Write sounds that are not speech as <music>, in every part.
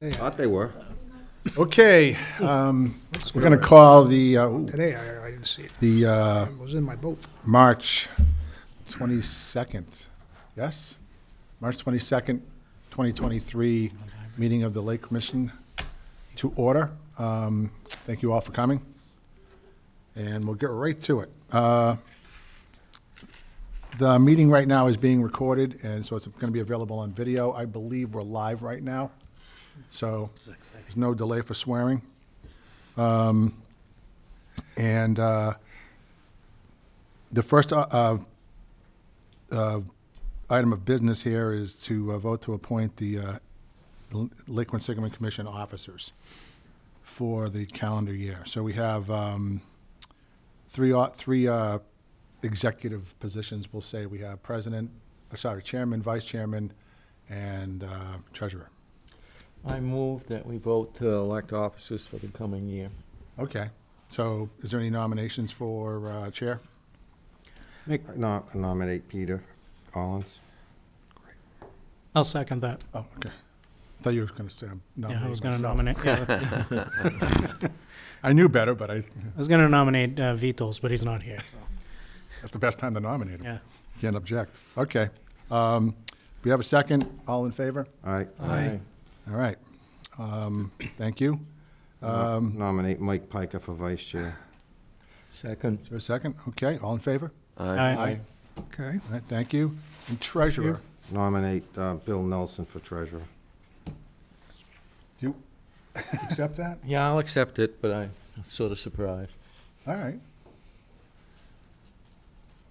Thought they were. Okay, um, we're going to call the, uh, ooh, Today, I, I didn't see it. the uh, It was in my boat. March 22nd, yes? March 22nd, 2023, meeting of the Lake Commission to order. Um, Thank you all for coming, and we'll get right to it. Uh, The meeting right now is being recorded, and so it's going to be available on video. I believe we're live right now, so there's no delay for swearing. Um, And uh, the first uh, uh, uh, item of business here is to uh, vote to appoint the uh, L- Lake Quinsigamond Commission officers for the calendar year. So we have um, three, three executive positions, we'll say. We have president, sorry, chairman, vice chairman, and treasurer. I move that we vote to elect officers for the coming year. Okay, so is there any nominations for uh, chair? I no- I nominate Peter Collins. Great. I'll second that. Oh, okay. I thought you were going to say I'm Yeah, I was gonna myself. nominate, yeah, <laughs> I knew better, but I, <laughs> I was gonna nominate uh, Vitos, but he's not here, so, that's the best time to nominate him. yeah. Can't object. Okay. Um, We have a second. All in favor? Aye. Aye. All right. Um, Thank you. Um, Nominate Mike Piker for vice chair. Second. Is there a second? Okay, all in favor? Aye. Aye. Okay. All right, thank you. And treasurer, Nominate uh, Bill Nelson for treasurer. do you accept that? <laughs> Yeah, I'll accept it, but I'm sort of surprised. All right.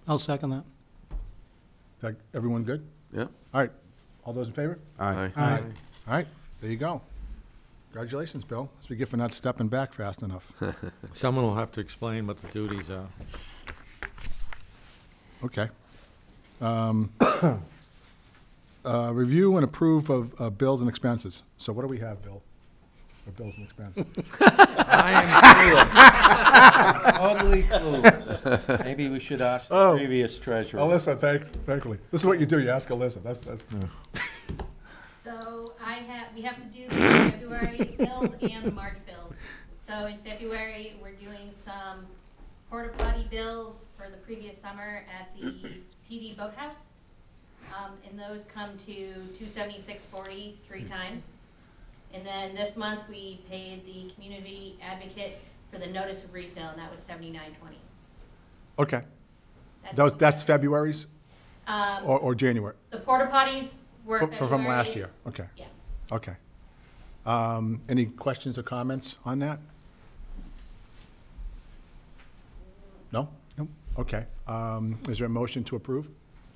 I'll second that. Is that, everyone good? Yeah. All right. All those in favor? Aye. Aye. All right, there you go. Congratulations, Bill. That's what we get for not stepping back fast enough. <laughs> Someone will have to explain what the duties are. Okay. Um, <coughs> uh, Review and approve of uh, bills and expenses. So what do we have, Bill, for bills and expenses? <laughs> I am clueless. <laughs> totally clueless. Maybe we should ask the Oh. previous treasurer. Alyssa, thank, thankfully. This is what you do, you ask Alyssa, that's, that's, So I have, we have to do the February bills and the March bills. So in February, we're doing some porta potty bills for the previous summer at the PD Boathouse. Um, and those come to 276.40 three times. And then this month, we paid the community advocate for the notice of refill, and that was seventy-nine twenty. okay. Those- That's February's Um, or, or January? the porta potties were Fr- fr- From last year, okay, Yeah. Okay. Um, Any questions or comments on that? No? Nope. Okay. Um, Is there a motion to approve?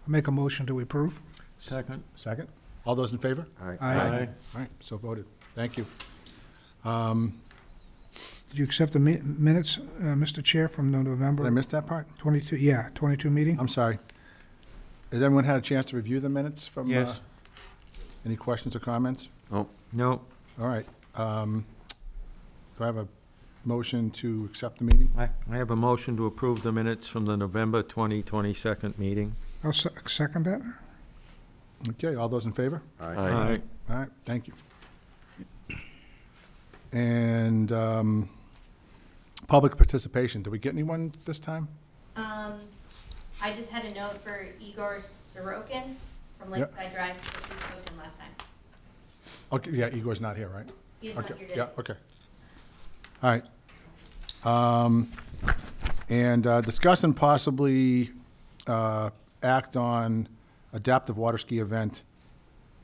I make a motion to approve. Second. Second? All those in favor? Aye. Aye. All right, so voted. Thank you. Um, Did you accept the mi- minutes, uh, Mr. Chair, from the Did I November miss that part? 22, yeah, 22 meeting? I'm sorry. Has everyone had a chance to review the minutes from? uh, Yes. Any questions or comments? Oh no, All right. um, Do I have a motion to accept the meeting? I, I have a motion to approve the minutes from the November 2022nd meeting. I'll se- second that. Okay, all those in favor? Aye. Aye. All right, thank you. And um, public participation, did we get anyone this time? Um, I just had a note for Igor Sorokin from Yep. Lakeside Drive, which we spoke to him last time. Okay, yeah, Igor's not here, right? He's not Okay, here Yeah, okay. All right. Um, And uh, discuss and possibly uh, act on adaptive water ski event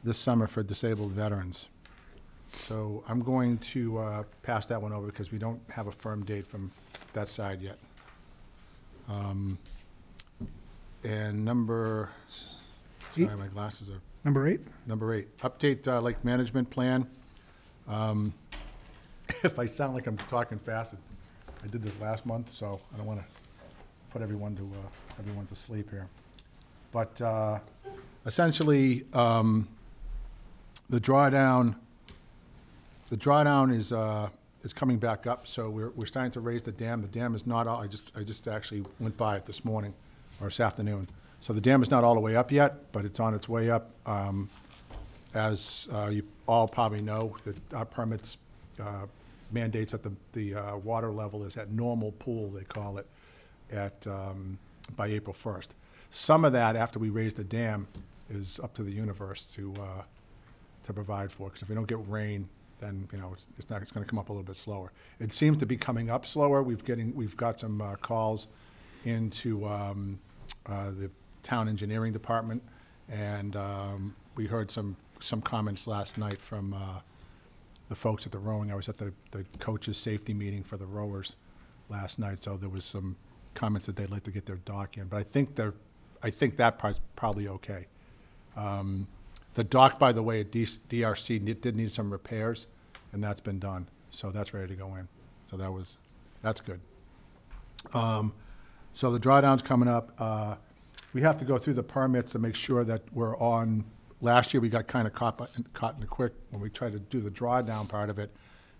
this summer for disabled veterans. So I'm going to uh, pass that one over because we don't have a firm date from that side yet. Um, And number, sorry, my glasses are Number eight? Number eight, update uh, lake management plan. Um, <laughs> If I sound like I'm talking fast, I did this last month, so I don't want to put everyone to, uh, everyone to sleep here. But uh, essentially, um, the drawdown, the drawdown is, uh, is coming back up, so we're, we're starting to raise the dam. The dam is not, all I just, I just actually went by it this morning, or this afternoon. So the dam is not all the way up yet, but it's on its way up. Um, as uh, you all probably know, that our permits uh, mandates that the, the uh, water level is at normal pool, they call it, at, um, by April 1st. Some of that, after we raise the dam, is up to the universe to, uh, to provide for, because if we don't get rain, then, you know, it's, it's not, it's gonna come up a little bit slower. It seems to be coming up slower, we've getting, we've got some, uh, calls into, um, uh, the town engineering department, and, um, we heard some, some comments last night from, uh, the folks at the rowing, I was at the, the coaches' safety meeting for the rowers last night, so there was some comments that they'd like to get their dock in, but I think they're, I think that part's probably okay. Um, The dock, by the way, at DRC did need some repairs, and that's been done, so that's ready to go in. So that was, that's good. Um, So the drawdown's coming up. Uh, We have to go through the permits to make sure that we're on, last year, we got kind of caught, caught in the quick when we tried to do the drawdown part of it,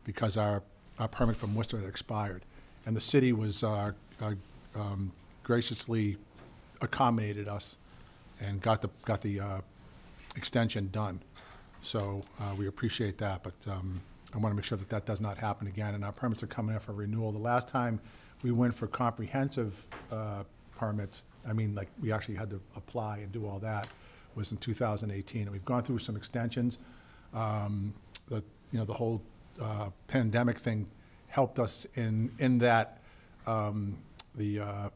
because our, our permit from Worcester had expired. And the city was uh, uh, um, graciously accommodated us and got the, got the uh, extension done. So uh, we appreciate that, but um, I want to make sure that that does not happen again, and our permits are coming up for renewal. The last time we went for comprehensive uh, permits, I mean, like, we actually had to apply and do all that, was in 2018, and we've gone through some extensions. Um, The, you know, the whole uh, pandemic thing helped us in, in that um, the, uh,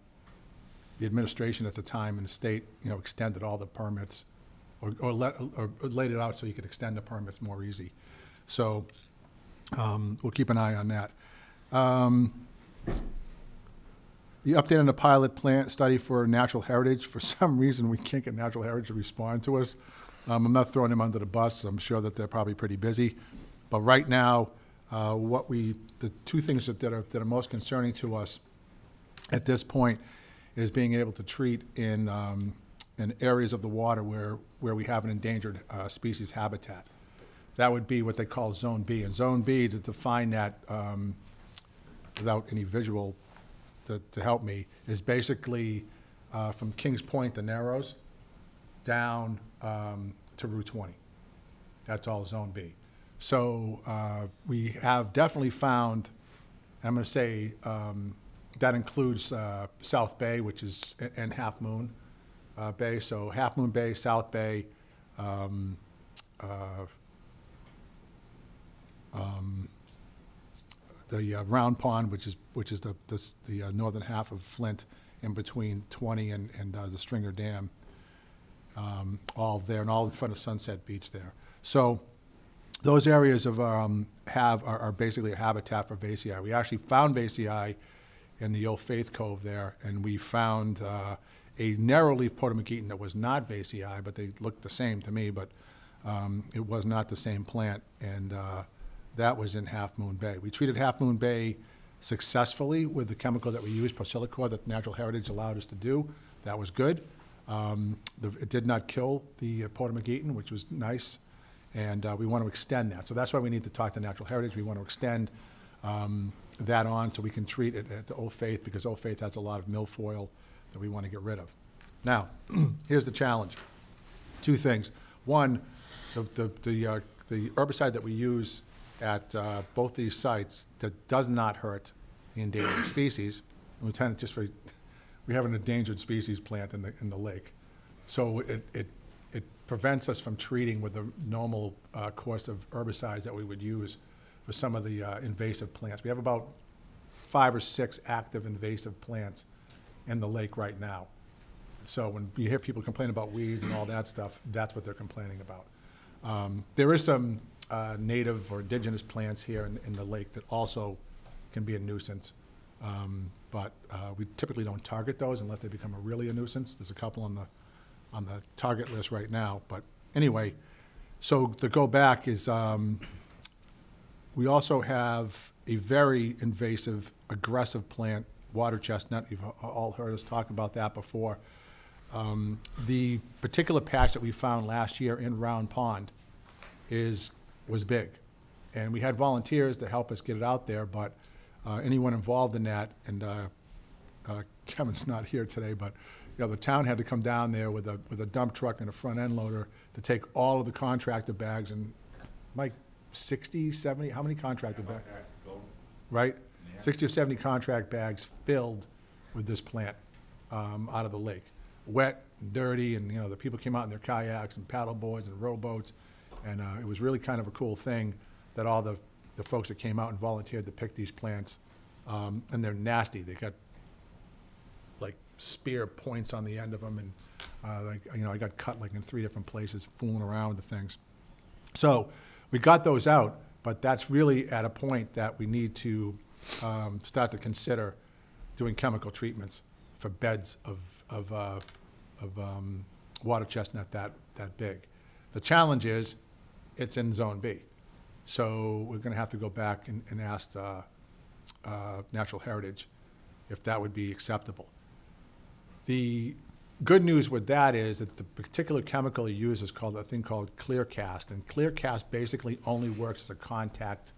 the administration at the time in the state, you know, extended all the permits, or, or let, or laid it out so you could extend the permits more easy. So, um, we'll keep an eye on that. The update on the pilot plant study for natural heritage, for some reason, we can't get natural heritage to respond to us. Um, I'm not throwing them under the bus, I'm sure that they're probably pretty busy. But right now, uh, what we, the two things that that are, that are most concerning to us at this point is being able to treat in, um, in areas of the water where, where we have an endangered uh, species habitat. That would be what they call Zone B. And Zone B, to define that um, without any visual to, to help me, is basically uh, from Kings Point, the Narrows, down um, to Route 20. That's all Zone B. So uh, we have definitely found, I'm going to say, um, that includes uh, South Bay, which is, and Half Moon uh, Bay. So Half Moon Bay, South Bay, um, uh, the uh, Round Pond, which is, which is the, the the uh, northern half of Flint, in between 20 and, and uh, the Stringer Dam, um, all there, and all in front of Sunset Beach there. So those areas of, um, have, are, are basically a habitat for Vasei. We actually found Vasei in the Old Faith Cove there, and we found uh, a narrow-leaf Potamogeton that was not Vasei, but they looked the same to me, but um, it was not the same plant, and uh, that was in Half Moon Bay. We treated Half Moon Bay successfully with the chemical that we used, ProcellaCOR, that Natural Heritage allowed us to do. That was good. Um, the- It did not kill the uh, Potamogeton, which was nice, and uh, we want to extend that. So that's why we need to talk to Natural Heritage. We want to extend um, that on so we can treat it at the Old Faith, because Old Faith has a lot of milfoil that we want to get rid of. Now, <clears throat> here's the challenge. Two things. One, the, the, the uh, the herbicide that we use at uh, both these sites that does not hurt the endangered species, and Lieutenant, just for, we have an endangered species plant in the, in the lake. So it, it, it prevents us from treating with the normal uh, course of herbicides that we would use for some of the uh, invasive plants. We have about five or six active invasive plants in the lake right now. So when you hear people complain about weeds and all that stuff, that's what they're complaining about. Um, There is some uh, native or indigenous plants here in, in the lake that also can be a nuisance. Um, But uh, we typically don't target those unless they become a really a nuisance. There's a couple on the, on the target list right now. But anyway, so the go back is, um, we also have a very invasive, aggressive plant, water chestnut. You've all heard us talk about that before. Um, The particular patch that we found last year in Round Pond is, was big. And we had volunteers to help us get it out there, but uh, anyone involved in that, and uh, uh, <laughs> Kevin's not here today, but you know, the town had to come down there with a, with a dump truck and a front end loader to take all of the contractor bags and, Mike, 60, 70, how many contractor bags? Right? 60 or 70 contract bags filled with this plant um, out of the lake. Wet, and dirty, and, you know, the people came out in their kayaks and paddle boards and rowboats. And uh, it was really kind of a cool thing that all the, the folks that came out and volunteered to pick these plants, um, and they're nasty. They got like spear points on the end of them, and, uh, like, you know, I got cut like in three different places fooling around with the things. So, we got those out, but that's really at a point that we need to, um, start to consider doing chemical treatments for beds of, of, uh, of, um, water chestnut that, that big. The challenge is, it's in Zone B. So we're gonna have to go back and, and ask, uh, Natural Heritage if that would be acceptable. The good news with that is that the particular chemical you use is called, a thing called ClearCast, and ClearCast basically only works as a contact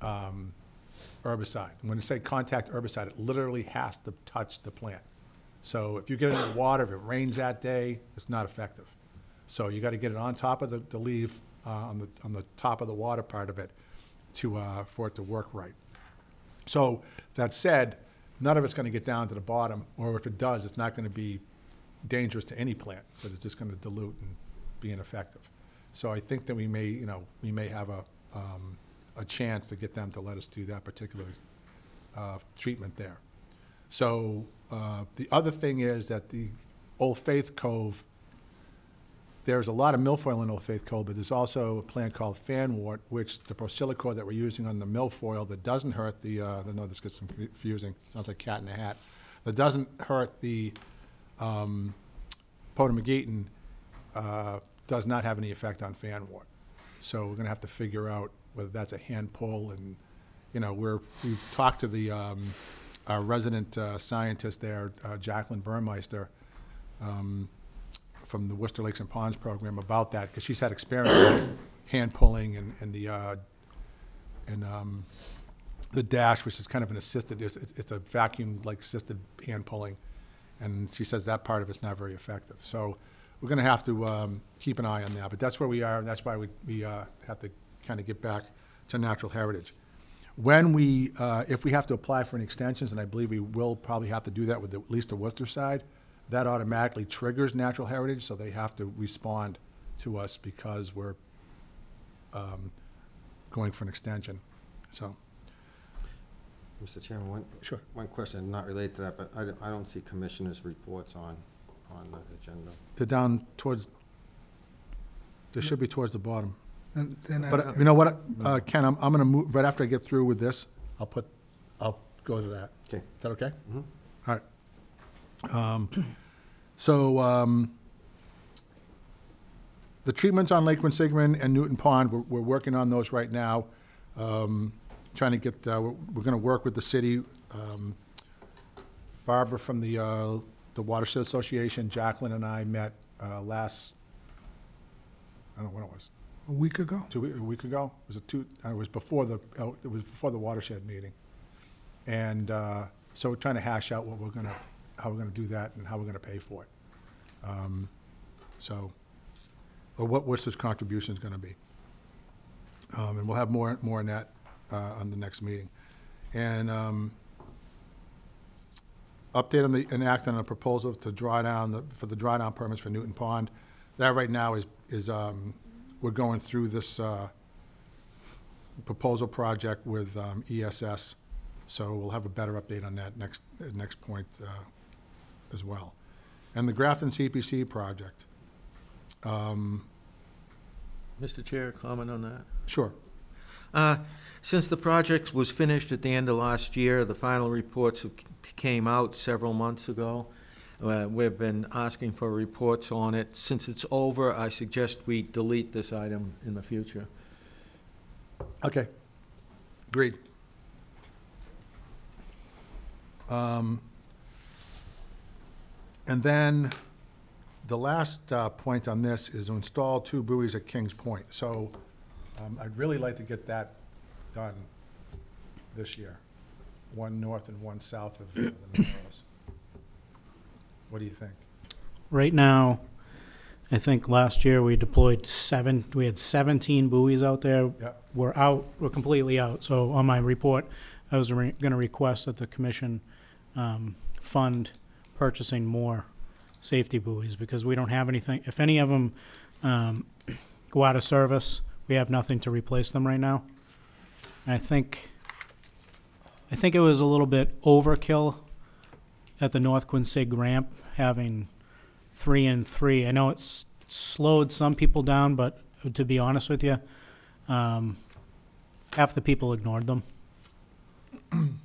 um, herbicide. And when I say contact herbicide, it literally has to touch the plant. So if you get it in the water, if it rains that day, it's not effective. So you gotta get it on top of the, the leaf, uh, on the, on the top of the water part of it to, uh, for it to work right. So, that said, none of it's gonna get down to the bottom, or if it does, it's not gonna be dangerous to any plant, but it's just gonna dilute and be ineffective. So I think that we may, you know, we may have a, um, a chance to get them to let us do that particular, uh, treatment there. So, uh, the other thing is that the Old Faith Cove, there's a lot of milfoil in Old Faith Cove, but there's also a plant called fanwort, which the ProcellaCOR that we're using on the milfoil that doesn't hurt the, uh, I know this gets confusing, sounds like cat in a hat, that doesn't hurt the, um, potamogeton, uh, does not have any effect on fanwort. So we're gonna have to figure out whether that's a hand pull and, you know, we're, we've talked to the, um, resident, uh, scientist there, uh, Jacqueline Burmeister, um, from the Worcester Lakes and Ponds program about that, because she's had experience with <coughs> hand pulling and, and the, uh, and, um, the dash, which is kind of an assisted, it's, it's a vacuum-like assisted hand pulling. And she says that part of it's not very effective. So we're gonna have to, um, keep an eye on that, but that's where we are, and that's why we, we, uh, have to kind of get back to natural heritage. When we, uh, if we have to apply for an extensions, and I believe we will probably have to do that with the- at least the Worcester side, that automatically triggers natural heritage, so they have to respond to us because we're, um, going for an extension, so. Mr. Chairman, one, Sure. one question, not related to that, but I, don't- I don't see commissioners' reports on, on the agenda. They're down towards, they should be towards the bottom. And then, But uh, you know what, uh, Ken, I'm, I'm gonna move, right after I get through with this, I'll put, I'll go to that. Okay. Is that okay? Mhm. Um, So, um, the treatments on Lake Quinsigamond and Newton Pond, we're, we're working on those right now. Um, Trying to get, uh, we're, we're gonna work with the city. um, Barbara from the, uh, the Watershed Association, Jacqueline and I met, uh, last, I don't know when it was, a week ago? two, a week ago? Was it two, uh, it was before the, uh, it was before the watershed meeting. And, uh, so we're trying to hash out what we're gonna, how we're gonna do that and how we're gonna pay for it. Um, So, or what Worcester's contribution's gonna be. Um, and we'll have more, more on that, uh, on the next meeting. And, um, update on the, and act on a proposal to draw down, the for the drawdown permits for Newton Pond. That right now is, is, um, we're going through this, uh, proposal project with, um, ESS. So we'll have a better update on that next, next point, uh, as well. And the Grafton CPC project. Um, Mr. Chair, comment on that? sure. Uh, Since the project was finished at the end of last year, the final reports have- came out several months ago. Uh, We've been asking for reports on it. Since it's over, I suggest we delete this item in the future. Okay. Agreed. Um, And then, the last uh, point on this is to install two buoys at Kings Point. So, um, I'd really like to get that done this year. One north and one south of uh, the Narrows. What do you think? Right now, I think last year we deployed seven, we had 17 buoys out there. Yeah. We're out, we're completely out. So on my report, I was going to request that the commission um, fund purchasing more safety buoys because we don't have anything, if any of them um, <clears throat> go out of service, we have nothing to replace them right now. And I think, I think it was a little bit overkill at the North Quincy ramp, having three and three. I know it's slowed some people down, but to be honest with you, um, half the people ignored them. <clears throat>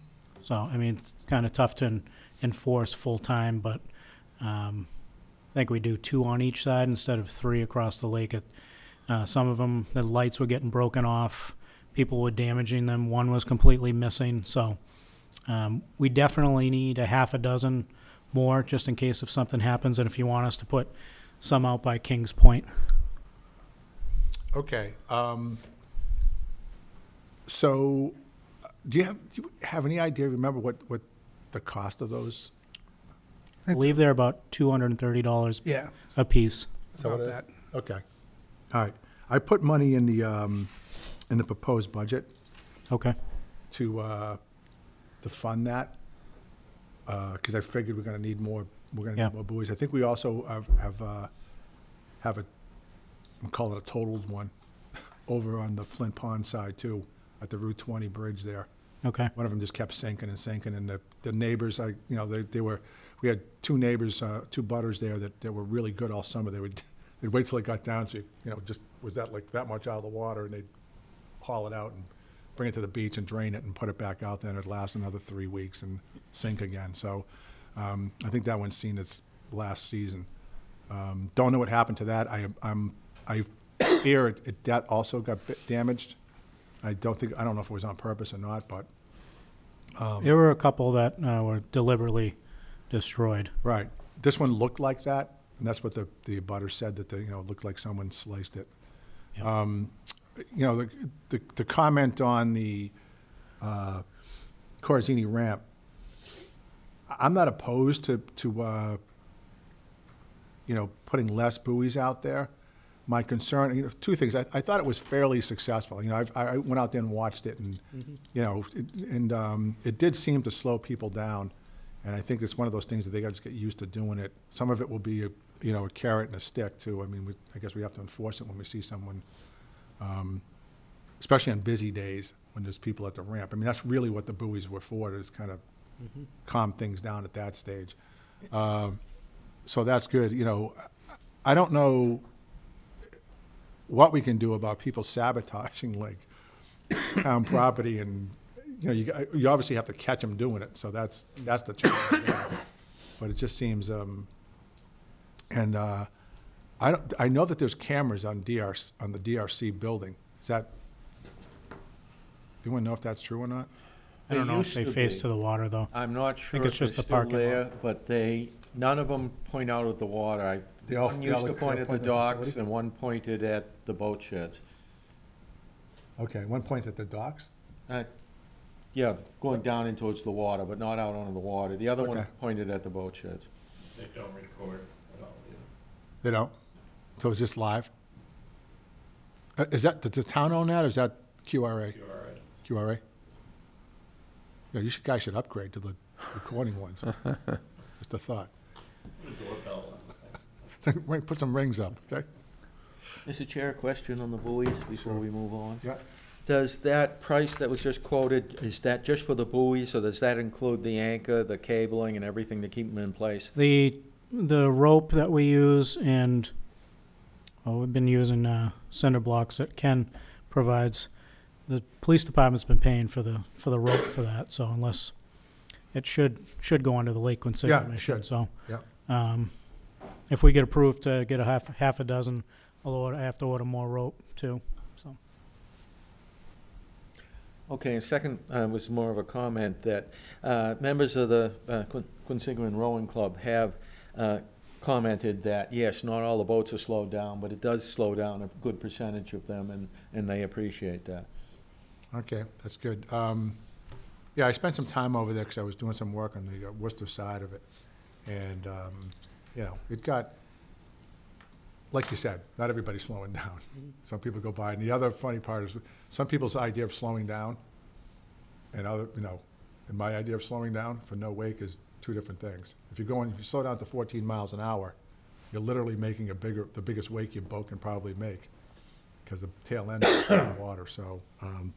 So, I mean, it's kind of tough to en- enforce full-time, but um, I think we do two on each side instead of three across the lake. It- uh, Some of them, the lights were getting broken off, people were damaging them, one was completely missing, so um, we definitely need a half a dozen more, just in case if something happens, and if you want us to put some out by Kings Point. Okay, um, so, uh, do you have, do you have any idea, remember what, what the cost of those? I believe they're about two hundred and thirty dollars Yeah. a piece. Is that what About it is? that. Okay, all right. I put money in the, um, in the proposed budget Okay, to, uh, to fund that, uh, cause I figured we're gonna need more, we're gonna Yeah. need more buoys. I think we also have, have, uh, have a, we'll call it a totaled one, <laughs> over on the Flint Pond side too, at the Route twenty bridge there. Okay, one of them just kept sinking and sinking, and the, the neighbors, I, you know, they, they were, we had two neighbors, uh, two butters there that, that were really good all summer. They would, <laughs> they'd wait till it got down, so, you you know, just was that like that much out of the water, and they'd haul it out and bring it to the beach and drain it and put it back out, then it'd last another three weeks and sink again. So, um, I think that one's seen its last season. Um, don't know what happened to that. I, I'm, I fear it, it, that also got damaged. I don't think, I don't know if it was on purpose or not, but there were a couple that uh, were deliberately destroyed. Right. This one looked like that, and that's what the, the butter said, that, you know, it looked like someone sliced it. Yeah. Um, You know, the, the, the comment on the, uh, Corzini ramp, I'm not opposed to, to, uh, you know, putting less buoys out there. My concern, you know, two things, I, I thought it was fairly successful, you know, I've, I went out there and watched it, and, you know, it- and, um, it did seem to slow people down. And I think it's one of those things that they gotta get used to doing it. Some of it will be, a you know, a carrot and a stick too. I mean, we, I guess we have to enforce it when we see someone, um, especially on busy days when there's people at the ramp. I mean, that's really what the buoys were for, to kind of calm things down at that stage. Um, So that's good, you know, I don't know what we can do about people sabotaging like town <coughs> property and, you know, you, you obviously have to catch them doing it, so that's, that's the challenge. there. But it just seems, um, and, uh, I don't, I know that there's cameras on DRC, on the DRC building. Is that, anyone know if that's true or not? I don't They know if they to face be. to the water, though. I'm not sure it's if they're just the still parking lot. there, but they, none of them point out at the water. I- They all- One they all used to point at the point at the docks facility? and one pointed at the boat sheds. Okay, one point at the docks? Uh, Yeah, going down in towards the water, but not out onto the water. The other one Okay. pointed at the boat sheds. They don't record at all, either. They don't? So it's just live? Uh, Is that, does the town own that, or is that QRA? You are right. QRA? Yeah, you should, guys should upgrade to the recording ones. <laughs> Just a thought. The doorbell on the thing. Wait, Put some rings up, okay? Mr. Chair, a question on the buoys before we move on. Yeah. Does that price that was just quoted, is that just for the buoys, or does that include the anchor, the cabling, and everything to keep them in place? The, the rope that we use and, well, we've been using uh, cinder blocks that Ken provides. The police department's been paying for the, for the rope for that, so unless, it should, should go under the Lake Quinsig Yeah, it Commission, should. so. Yeah. Um, if we get approved to get a half, half a dozen, I'll order, I have to order more rope too, so. Okay, and second uh, was more of a comment that uh, members of the uh, Quin- Quinsigamond Rowing Club have uh, commented that, yes, not all the boats are slowed down, but it does slow down a good percentage of them, and, and they appreciate that. Okay, that's good. Um, Yeah, I spent some time over there because I was doing some work on the uh, Worcester side of it. And, um, you know, it got, like you said, not everybody's slowing <laughs> down. Some people go by, and the other funny part is, some people's idea of slowing down and other, you know, and my idea of slowing down for no wake is two different things. If you're going, if you slow down to fourteen miles an hour, you're literally making a bigger, the biggest wake your boat can probably make, because the tail end is in the water, so, um,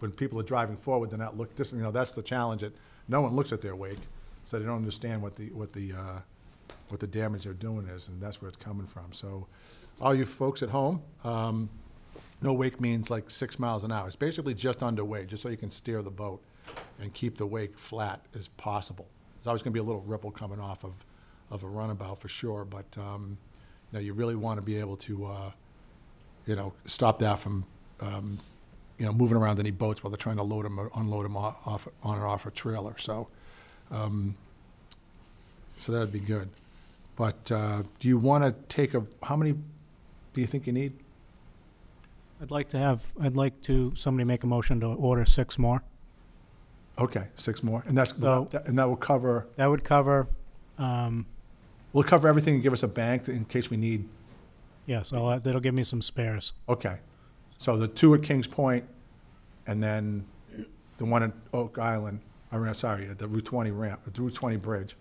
when people are driving forward, they're not look, this, you know, that's the challenge, that no one looks at their wake, so they don't understand what the, what the, uh, what the damage they're doing is, and that's where it's coming from. So, all you folks at home, um, no wake means like six miles an hour. It's basically just under wake, just so you can steer the boat and keep the wake flat as possible. There's always gonna be a little ripple coming off of, of a runabout for sure, but, um, you know, you really wanna be able to, uh, you know, stop that from, um, you know, moving around any boats while they're trying to load them or unload them off, on or off a trailer, so, um, so that'd be good. But, uh, do you wanna take a, how many do you think you need? I'd like to have, I'd like to, somebody make a motion to order six more. Okay, six more, and that's, So- and that will cover, That would cover, um, will cover everything and give us a bank in case we need, yes, I'll- that'll give me some spares. okay. So the two at Kings Point, and then the one at Oak Island, I mean, sorry, the Route twenty ramp, the Route twenty bridge.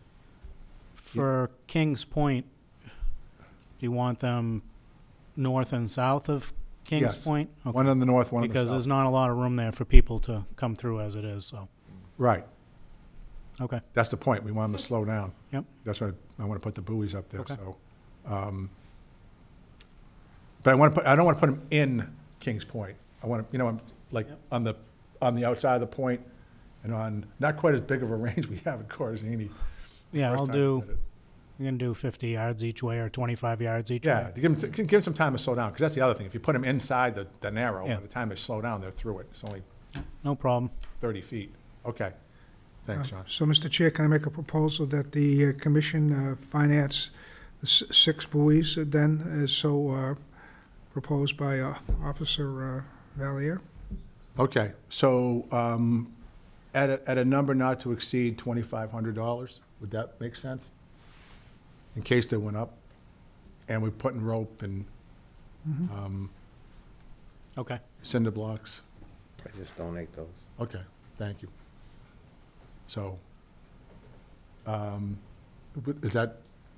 For Kings Point, do you want them north and south of Kings Yes. Point? Okay. One on the north, one on the Because there's south. not a lot of room there for people to come through as it is, so, Right, okay. that's the point, we want them to slow down. Yep. That's why I wanna put the buoys up there, Okay. so. um, But I wanna put, I don't wanna put them in Kings Point. I wanna, you know, I'm, like, Yep. on the, on the outside of the point, and on, not quite as big of a <laughs> range we have at Corzini. Yeah, First I'll time we do, did it. I'm gonna do fifty yards each way or twenty-five yards each Yeah, way. to give them, to give them some time to slow down, because that's the other thing. If you put them inside the, the narrow, by Yeah. the time they slow down, they're through it. It's only No problem. thirty feet. Okay. Thanks, Uh, John. So, Mr. Chair, can I make a proposal that the uh, commission uh, finance the s- six buoys uh, then, as so uh, proposed by uh, Officer uh, Valier? Okay, so, um, at a, at a number not to exceed twenty-five hundred dollars, would that make sense? In case they went up, and we put in rope and, Mhm. um, Okay. cinder blocks. I just donate those. Okay, thank you. So, um, w- is that,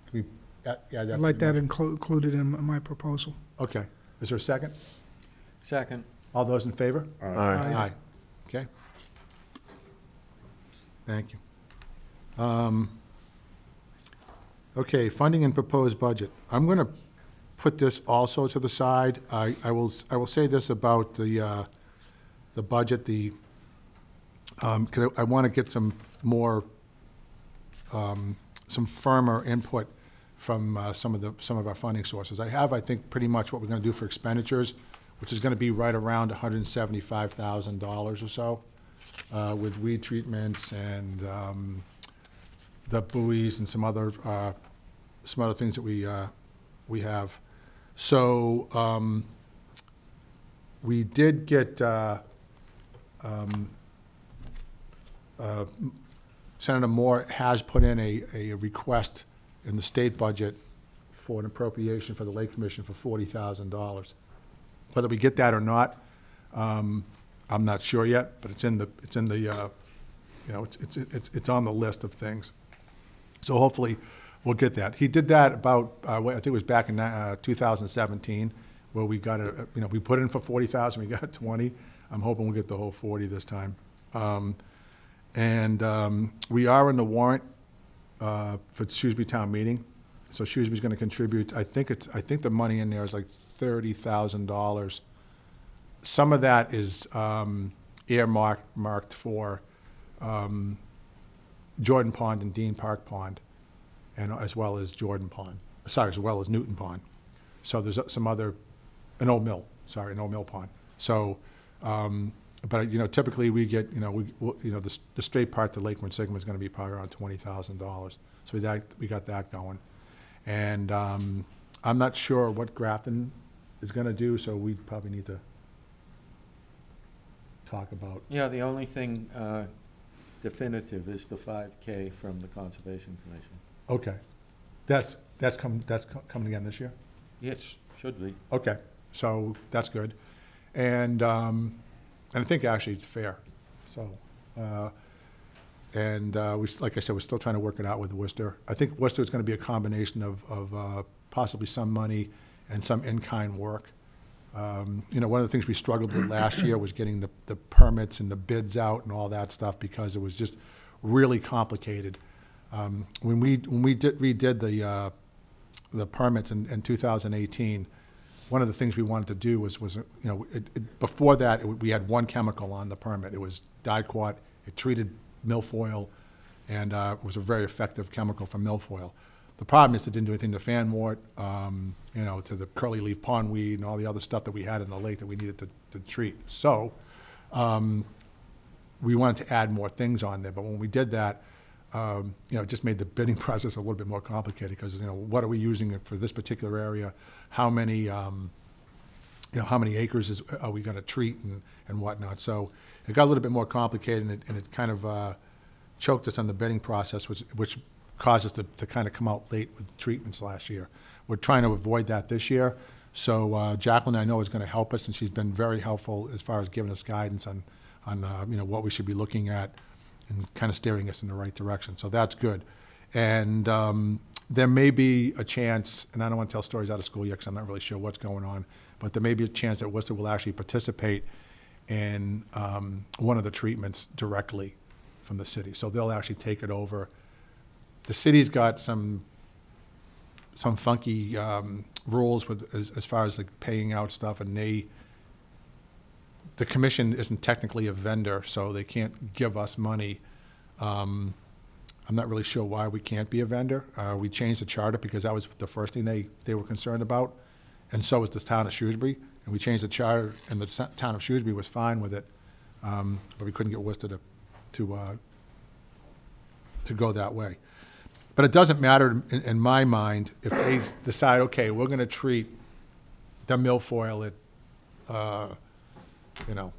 can we, add- add that? I'd like that motion? inclu- included in my proposal. Okay, is there a second? Second. All those in favor? All right. Aye. Aye. Okay. Thank you. Um, Okay, funding and proposed budget. I'm going to put this also to the side. I, I will, I will say this about the, uh, the budget, the, because I want to get some more, um, some firmer input from uh, some of the, some of our funding sources. I have, I think, pretty much what we're going to do for expenditures, which is going to be right around $175,000 or so, uh, with weed treatments and um, the buoys and some other, uh, some other things that we, uh, we have. So, um, we did get, uh, um, uh, Senator Moore has put in a, a request in the state budget for an appropriation for the Lake Commission for forty thousand dollars. Whether we get that or not, um, I'm not sure yet, but it's in the, it's in the, uh, you know, it's, it's, it's, it's on the list of things. So hopefully, we'll get that. He did that about, uh, I think it was back in, uh, two thousand seventeen, where we got a, you know, we put in for forty thousand, we got <laughs> twenty. I'm hoping we'll get the whole forty this time. Um, and, um, we are in the warrant, uh, for Shrewsbury Town Meeting. So Shrewsbury's gonna contribute, I think it's, I think the money in there is like thirty thousand dollars. Some of that is, um, earmarked, marked for, um, Jordan Pond and Dean Park Pond, and as well as Jordan Pond, sorry, as well as Newton Pond. So there's some other, an old mill, sorry, an old mill pond. So, um, but, you know, typically we get, you know, we, you know, the, the straight part to Lake Sigma is gonna be probably around twenty thousand dollars. So we that, we got that going. And, um, I'm not sure what Grafton is gonna do, so we probably need to talk about, Yeah, the only thing uh, definitive is the five K from the Conservation Commission. Okay. That's, that's come, that's co- coming again this year? Yes, should be. Okay, so that's good. And, um, and I think actually it's fair, so, uh, and, uh, we, like I said, we're still trying to work it out with Worcester. I think Worcester is gonna be a combination of, of, uh, possibly some money and some in-kind work. Um, you know, one of the things we struggled with last year was getting the, the permits and the bids out and all that stuff because it was just really complicated. Um, when we, when we did, redid the, uh, the permits in, in 2018, one of the things we wanted to do was, was, you know, it, it, before that, it, we had one chemical on the permit. It was diquat. It treated milfoil, and uh, it was a very effective chemical for milfoil. The problem is it didn't do anything to fanwort, um, you know, to the curly leaf pondweed and all the other stuff that we had in the lake that we needed to, to treat. So, um, we wanted to add more things on there, but when we did that, um, you know, it just made the bidding <laughs> process a little bit more complicated, because, you know, what are we using it for this particular area? How many, um, you know, how many acres is, are we gonna treat and, and whatnot? So it got a little bit more complicated, and it, and it kind of, uh, choked us on the bidding process, which, which caused us to, to kind of come out late with treatments last year. We're trying to avoid that this year, so uh, Jacqueline, I know, is gonna help us, and she's been very helpful as far as giving us guidance on, on, uh, you know, what we should be looking at and kind of steering us in the right direction, so that's good. And um, there may be a chance, and I don't want to tell stories out of school yet, because I'm not really sure what's going on, but there may be a chance that Worcester will actually participate in um, one of the treatments directly from the city. So they'll actually take it over. The city's got some, some funky um, rules with, as, as far as like paying out stuff, and they, the commission isn't technically a vendor, so they can't give us money. Um, I'm not really sure why we can't be a vendor. Uh, we changed the charter because that was the first thing they, they were concerned about, and so was the town of Shrewsbury. And we changed the charter, and the town of Shrewsbury was fine with it, um, but we couldn't get Worcester to, to, uh, to go that way. But it doesn't matter in, in my mind if they decide, okay, we're gonna treat the milfoil at, uh, you know,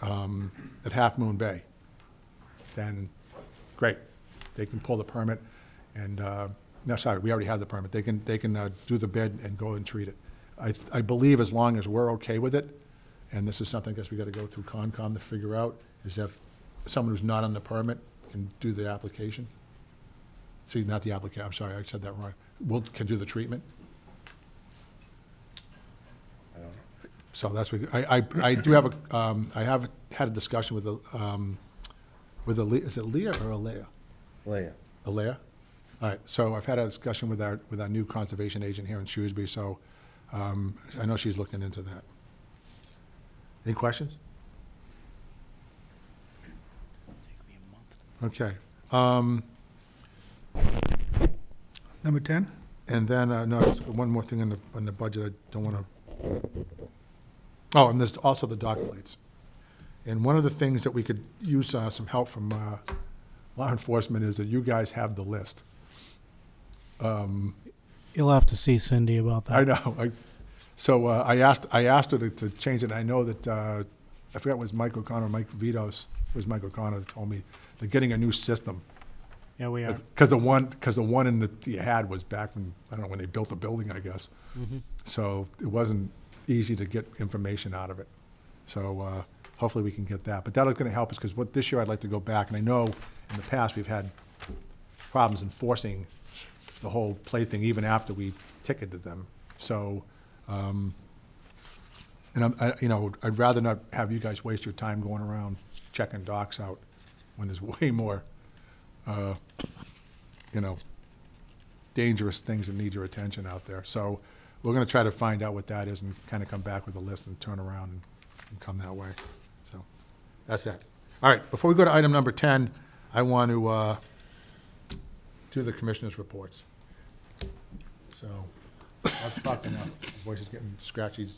um, at Half Moon Bay, then great. They can pull the permit and, uh, no, sorry, we already have the permit. They can, they can uh, do the bid and go and treat it. I, th- I believe as long as we're okay with it, and this is something I guess we gotta go through Concom to figure out, is if someone who's not on the permit can do the application. See, not the application, I'm sorry, I said that wrong. Will, can do the treatment. So that's, what- I, I, I do have a, um, I have had a discussion with, a, um, with a, is it Leah or Alea? Leah. Alea? All right, so I've had a discussion with our, with our new conservation agent here in Shrewsbury, so, um, I know she's looking into that. Any questions? Okay, um, Number 10? and then, uh, no, there's one more thing in the, in the budget, I don't wanna, oh, and there's also the dock plates. And one of the things that we could use, uh, some help from, uh, law enforcement is that you guys have the list. Um, You'll have to see Cindy about that. I know, I, so, uh, I asked, I asked her to, to change it, I know that, uh, I forgot it was Mike O'Connor, Mike Vitos, it was Mike O'Connor that told me, they're getting a new system. Yeah, we are. Because the one, because the one in that you had was back when, I don't know, when they built the building, I guess. Mhm. So it wasn't easy to get information out of it. So uh, hopefully we can get that. But that is going to help us, because what, this year I'd like to go back, and I know in the past we've had problems enforcing the whole play thing, even after we ticketed them. So, um, and I'm, I, you know, I'd rather not have you guys waste your time going around checking docks out when there's <laughs> way more, uh, you know, dangerous things that need your attention out there. So we're gonna try to find out what that is and kind of come back with a list and turn around and, and come that way. So, that's that. All right, before we go to item number ten, I want to, uh, do the commissioners' reports. So, I've talked enough, My voice is getting scratchy.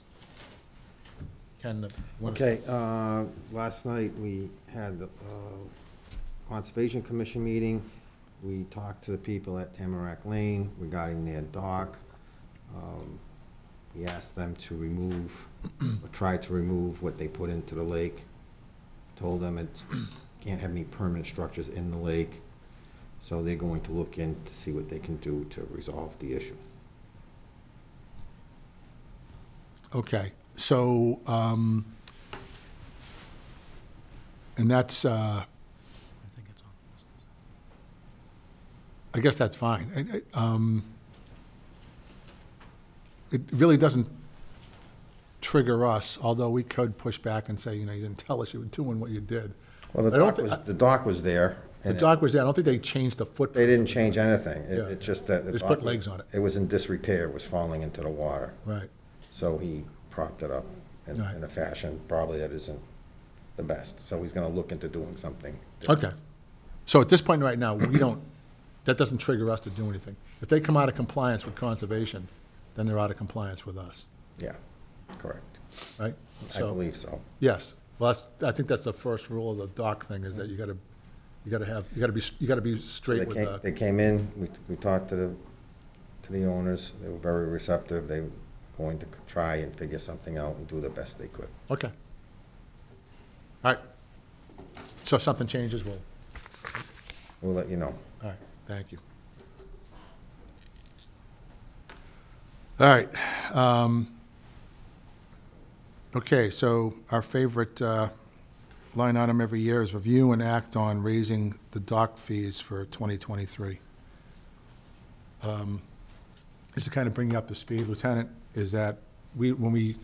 Ken, Okay, uh, last night, we had the uh, Conservation Commission meeting. We talked to the people at Tamarack Lane regarding their dock. Um, We asked them to remove, or try to remove what they put into the lake. Told them it can't have any permanent structures in the lake. So they're going to look in to see what they can do to resolve the issue. Okay, so, um, and that's, uh, I think it's on. I guess that's fine. I- I- um, It really doesn't trigger us, although we could push back and say, you know, you didn't tell us you were doing what you did. Well, the I don't dock thi- was, the dock was there. The and it- dock was there, I don't think they changed the footprint. They didn't change anything. It, Yeah. it's just that. the Just put dock- legs on it. It was in disrepair, it was falling into the water. Right, So he propped it up in, Right. in a fashion probably that isn't the best. So he's gonna look into doing something. okay. So at this point right now, we don't, that doesn't trigger us to do anything. If they come out of compliance with conservation, then they're out of compliance with us, Yeah, correct. right? I So- believe so. Yes, well, that's, I think that's the first rule of the dock thing, is that you gotta, you gotta have, you gotta be, you gotta be They straight with came, the, they came in, we, we talked to the, to the owners, they were very receptive, they were going to try and figure something out and do the best they could. okay. All right. So if something changes, we'll, We'll let you know. Thank you. All right, um, okay, so our favorite, uh, line item every year is review and act on raising the dock fees for twenty twenty-three. Um, Just to kind of bring you up to speed, Lieutenant, is that we, when we,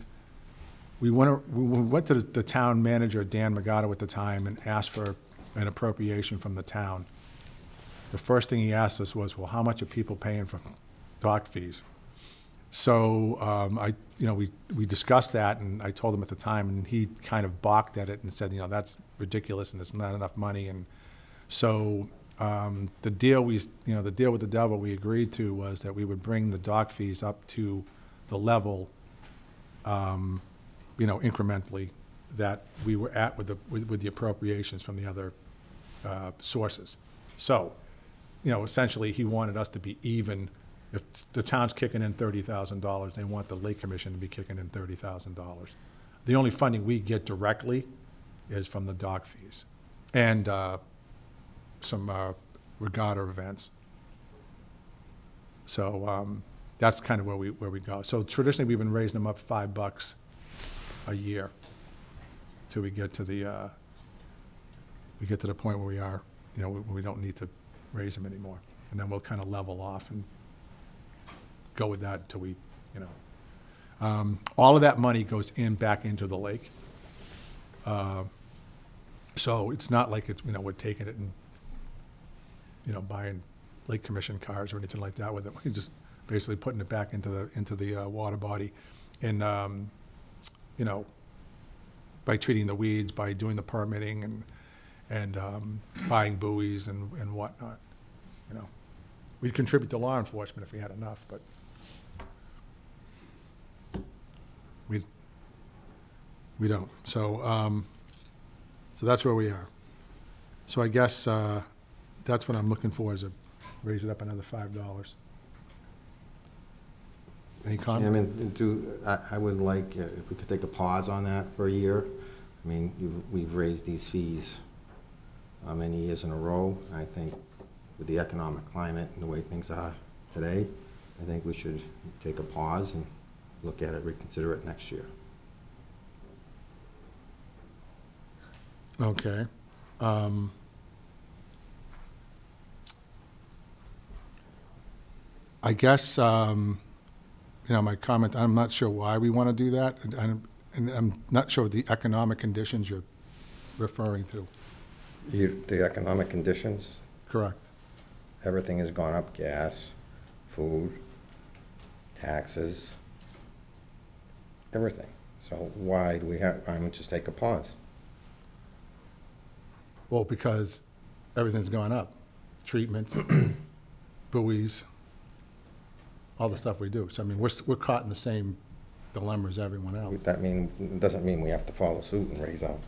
we went, we went to the town manager, Dan Morgado at the time, and asked for an appropriation from the town. The first thing he asked us was, well, how much are people paying for dock fees? So, um, I, you know, we, we discussed that, and I told him at the time, and he kind of balked at it and said, you know, that's ridiculous, and it's not enough money, and so, um, the deal we, you know, the deal with the devil we agreed to was that we would bring the dock fees up to the level, um, you know, incrementally, that we were at with the, with, with the appropriations from the other, uh, sources. So, you know, essentially, he wanted us to be even. If the town's kicking in thirty thousand dollars, they want the Lake Commission to be kicking in thirty thousand dollars. The only funding we get directly is from the dock fees and, uh, some, uh, regatta events. So, um, that's kind of where we, where we go. So traditionally, we've been raising them up five bucks a year till we get to the, uh, we get to the point where we are, you know, we, we don't need to raise them anymore. And then we'll kind of level off and go with that until we, you know. Um, all of that money goes in, back into the lake. Uh, So it's not like it's, you know, we're taking it and, you know, buying Lake Commission cars or anything like that with it. <laughs> We're just basically putting it back into the, into the, uh, water body. And, um, you know, by treating the weeds, by doing the permitting and, and, um, buying buoys and, and whatnot, you know. We'd contribute to law enforcement if we had enough, but we, we don't. So, um, so that's where we are. So I guess, uh, that's what I'm looking for, is a, raise it up another five dollars. Any comment? Chairman, do, I, I would like, uh, if we could take a pause on that for a year. I mean, we've raised these fees, many years in a row. I think with the economic climate and the way things are today, I think we should take a pause and look at it, reconsider it next year. Okay. Um, I guess, um, you know, my comment, I'm not sure why we want to do that, and and I'm not sure the economic conditions you're referring to. You, the economic conditions, Correct. everything has gone up, gas, food, taxes, everything. So why do we have, I'm gonna just take a pause. Well, because everything's gone up. Treatments, <clears throat> buoys, all the stuff we do. So I mean, we're, s- we're caught in the same dilemma as everyone else. That mean, doesn't mean we have to follow suit and raise up.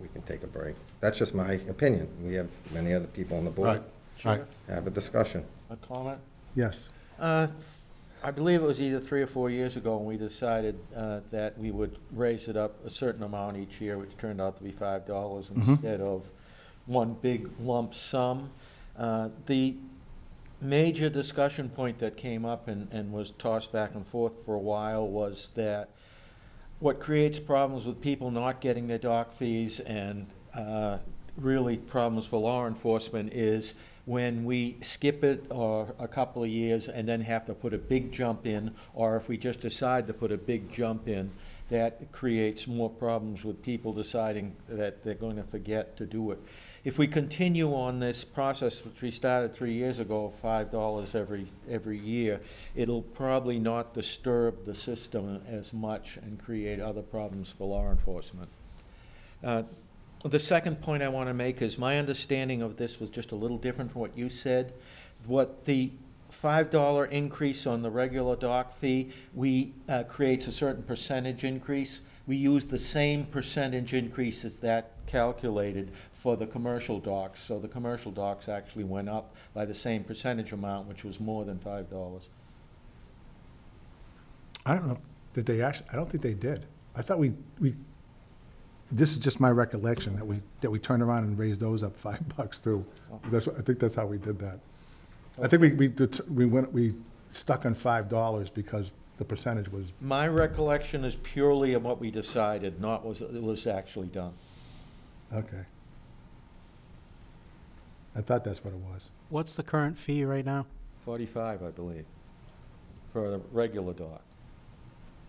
We can take a break. That's just my opinion. We have many other people on the board. Right, right. Have a discussion. A comment? Yes. Uh, I believe it was either three or four years ago when we decided uh, that we would raise it up a certain amount each year, which turned out to be five dollars Mhm. instead of one big lump sum. Uh, The major discussion point that came up and, and was tossed back and forth for a while was that what creates problems with people not getting their dock fees and uh, really problems for law enforcement is when we skip it or a couple of years and then have to put a big jump in, or if we just decide to put a big jump in, that creates more problems with people deciding that they're going to forget to do it. If we continue on this process, which we started three years ago, five dollars every, every year, it'll probably not disturb the system as much and create other problems for law enforcement. Uh, The second point I want to make is my understanding of this was just a little different from what you said. What the five dollar increase on the regular dock fee, we, uh, creates a certain percentage increase. We use the same percentage increase as that calculated for the commercial docks. So the commercial docks actually went up by the same percentage amount, which was more than five dollars. I don't know, did they actually, I don't think they did. I thought we, we, this is just my recollection, that we, that we turned around and raised those up five <laughs> bucks too. That's, what- I think that's how we did that. I think we, we, det- we went, we stuck on five dollars because the percentage was, My recollection is purely of what we decided, not was, it was actually done. okay. I thought that's what it was. What's the current fee right now? Forty-five, I believe, for the regular dock.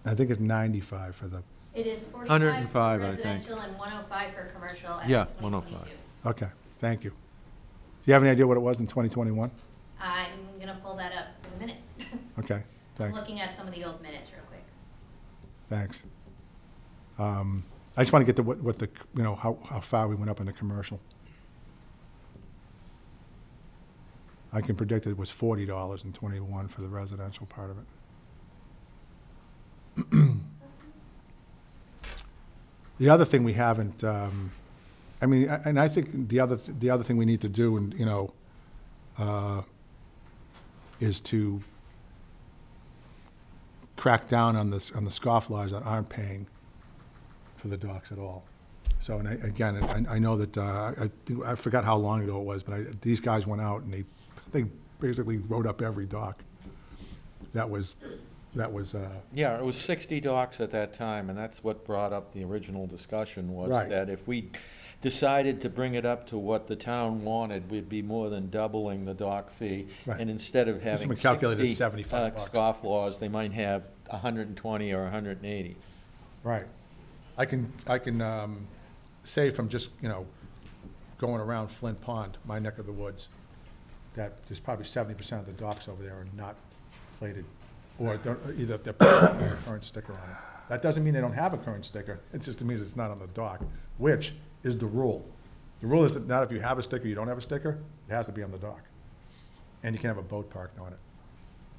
I think it's ninety-five for the, It is forty-five 105, for I think. residential and one oh five for commercial as Yeah, of 105. 2022. okay, thank you. Do you have any idea what it was in twenty twenty-one? I'm gonna pull that up in a minute. <laughs> Okay, I'm thanks, looking at some of the old minutes real quick. thanks. Um, I just want to get to what, what the, you know, how, how far we went up in the commercial. I can predict it was forty dollars and twenty-one for the residential part of it. <clears throat> The other thing we haven't, um, I mean, a- and I think the other, the other thing we need to do, and, you know, uh, is to crack down on this, on the scofflaws that aren't paying for the docks at all. So, and I, again, I, I know that, uh, I, think- I forgot how long ago it was, but I, these guys went out and they, they basically wrote up every dock. That was, that was, uh, Yeah, it was sixty docks at that time, and that's what brought up the original discussion, was Right. that if we decided to bring it up to what the town wanted, we'd be more than doubling the dock fee. Right. And instead of having one calculated at sixty 75 bucks. scofflaws, they might have hundred and twenty or hundred and eighty. Right. I can, I can um, say from just, you know, going around Flint Pond, my neck of the woods, that there's probably seventy percent of the docks over there are not plated, or don't- either they're putting a <coughs> current sticker on it. That doesn't mean they don't have a current sticker, it just means it's not on the dock, which is the rule. The rule is that not if you have a sticker, you don't have a sticker, it has to be on the dock. And you can't have a boat parked on it.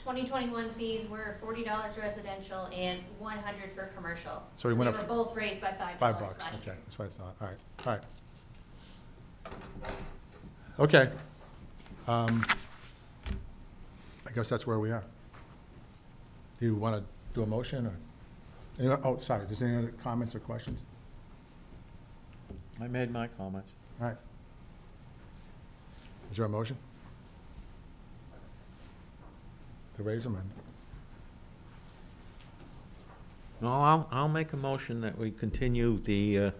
Twenty twenty-one fees were forty dollars residential and one hundred for commercial. So we went up They were both raised by five Five bucks, last okay, year. that's what I thought, all right, all right. Okay. Um, I guess that's where we are. Do you want to do a motion, or, any- oh, sorry, does any other comments or questions? I made my comments. All right. Is there a motion? To raise them, and, No, I'll, I'll make a motion that we continue the uh,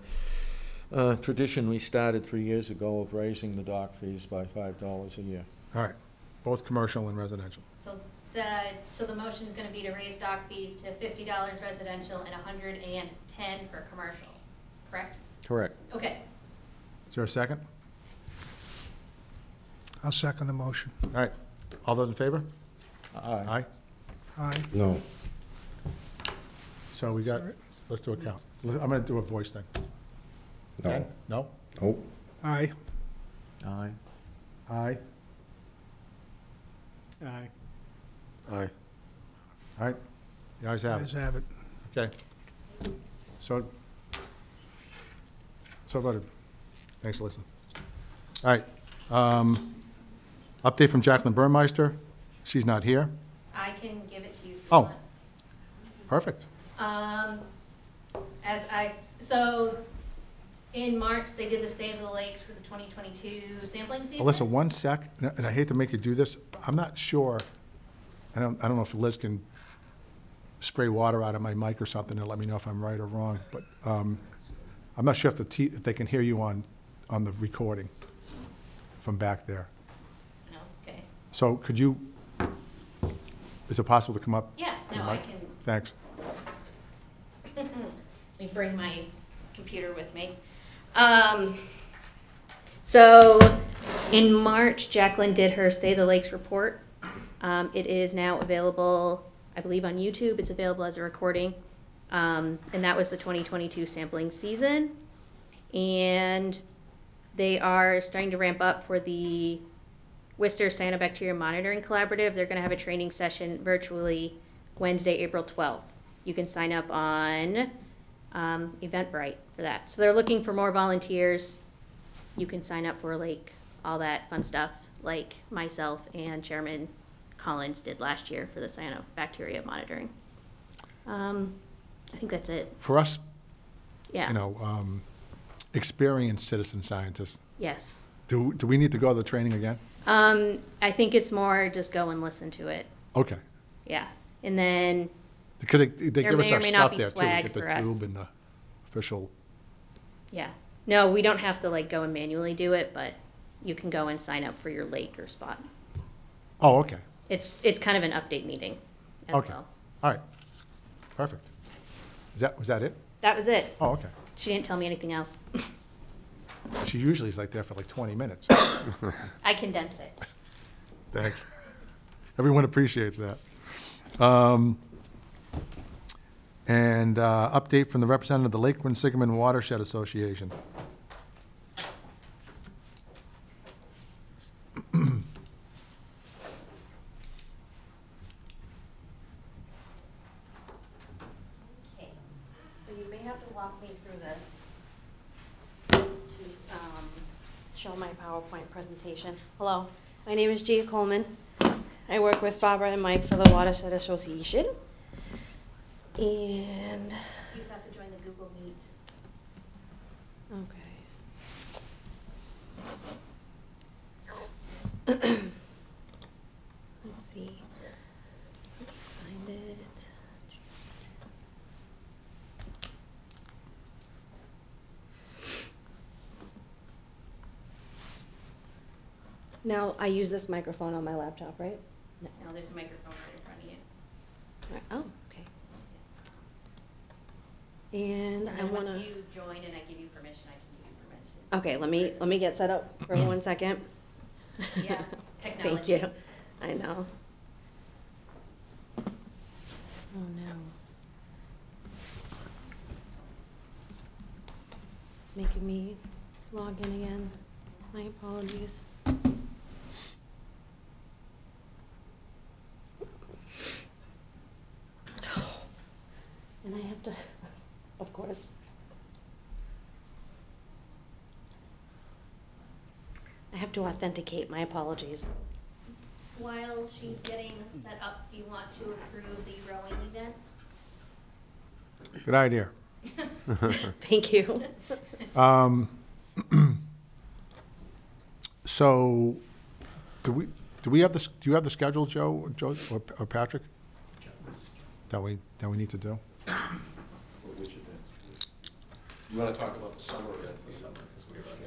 uh, tradition we started three years ago of raising the dock fees by five dollars a year. all right, both commercial and residential. So the, so the motion's gonna be to raise dock fees to fifty dollars residential and hundred and ten for commercial, correct? Correct. Okay, Is there a second? I'll second the motion. All right, all those in favor? Aye. Aye? Aye. No, So we got, let's do a count. I'm gonna do a voice thing. no, Okay? No? nope, Aye. Aye. Aye? Aye. Aye. All right, the ayes have Ayes it. have it. Okay. So, so voted. Thanks, Alyssa. All right, um, update from Jacqueline Burmeister. She's not here. I can give it to you if you Oh. want. Perfect. Um, as I, s- so, In March, they did the State of the Lakes for the 2022 sampling season. Alyssa, one sec, and I- and I hate to make you do this, I'm not sure, I don't, I don't know if Liz can spray water out of my mic or something and let me know if I'm right or wrong, but um, I'm not sure if the, T- if they can hear you on, on the recording from back there. Okay. So could you, is it possible to come up? Yeah, to no, I mic? can, Thanks. <laughs> let me bring my computer with me. Um, so in March, Jacqueline did her Stay the Lakes report. Um, it is now available, I believe, on YouTube. It's available as a recording. Um, and that was the 2022 sampling season. And they are starting to ramp up for the Worcester Cyanobacteria Monitoring Collaborative. They're going to have a training session virtually Wednesday, April 12th. You can sign up on um, Eventbrite for that. So they're looking for more volunteers. You can sign up for like all that fun stuff, like myself and Chairman Collins did last year for the cyanobacteria monitoring. Um, I think that's it. For us, Yeah. you know, um, experienced citizen scientists, Yes. do, do we need to go to the training again? Um, I think it's more just go and listen to it. Okay, Yeah. And then because they, they There give us may or our may not stuff be there too, we swag get the us. tube and the official, Yeah. No, we don't have to like go and manually do it, but you can go and sign up for your lake or spot. oh, okay, It's it's kind of an update meeting as Okay. well. all right, perfect. Is that, was that it? That was it. Oh, okay. She didn't tell me anything else. <laughs> She usually is like there for like 20 minutes. <coughs> I condense it. <laughs> Thanks. Everyone appreciates that. Um, And uh, update from the representative of the Lake Quinsigamond Watershed Association. <clears throat> Okay, so you may have to walk me through this to um, show my PowerPoint presentation. Hello, my name is Gia Coleman. I work with Barbara and Mike for the Watershed Association. And, You just have to join the Google Meet. okay. <clears throat> Let's see. Let me Find it. Now, I use this microphone on my laptop, right? No, there's a microphone right in front of you. Right, Oh, okay. And And I then wanna, once you join and I give you permission, I can give you permission. okay, let me, let me get set up for one second. Yeah, <laughs> Thank technology. you. I know. Oh, no. It's making me log in again. My apologies. And I have to, <laughs> of course. I have to authenticate, my apologies. While she's getting set up, do you want to approve the rowing events? Good idea. <laughs> Thank you. Um, <clears throat> So, do we, do we have this, do you have the schedule, Joe, Joe, or or Patrick, that we, that we need to do? You wanna talk about the summer events this summer, because we already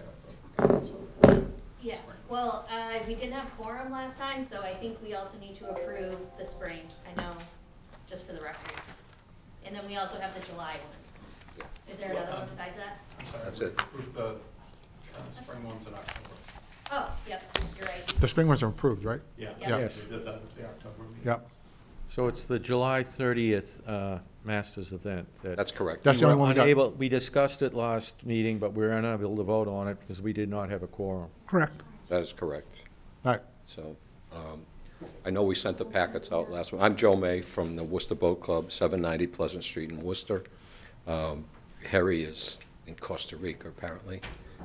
have. Yeah, well, uh, we didn't have quorum last time, so I think we also need to approve the spring, I know, just for the record. And then we also have the July one. Is there another one besides that? I'm sorry. That's it. Approve the uh, spring ones in October. Oh, yep, you're right. The spring ones are approved, right? Yeah. Yeah. Yes. We did that at the October meeting. Yep. So it's the July 30th uh, Masters event that. That's correct. That's the we only were one we got. unable- We discussed it last meeting, but we were unable to vote on it because we did not have a quorum. Correct. That is correct. All right, So, um, I know we sent the packets out last week. I'm Joe May from the Worcester Boat Club, 790 Pleasant Street in Worcester. Um, Harry is in Costa Rica, apparently.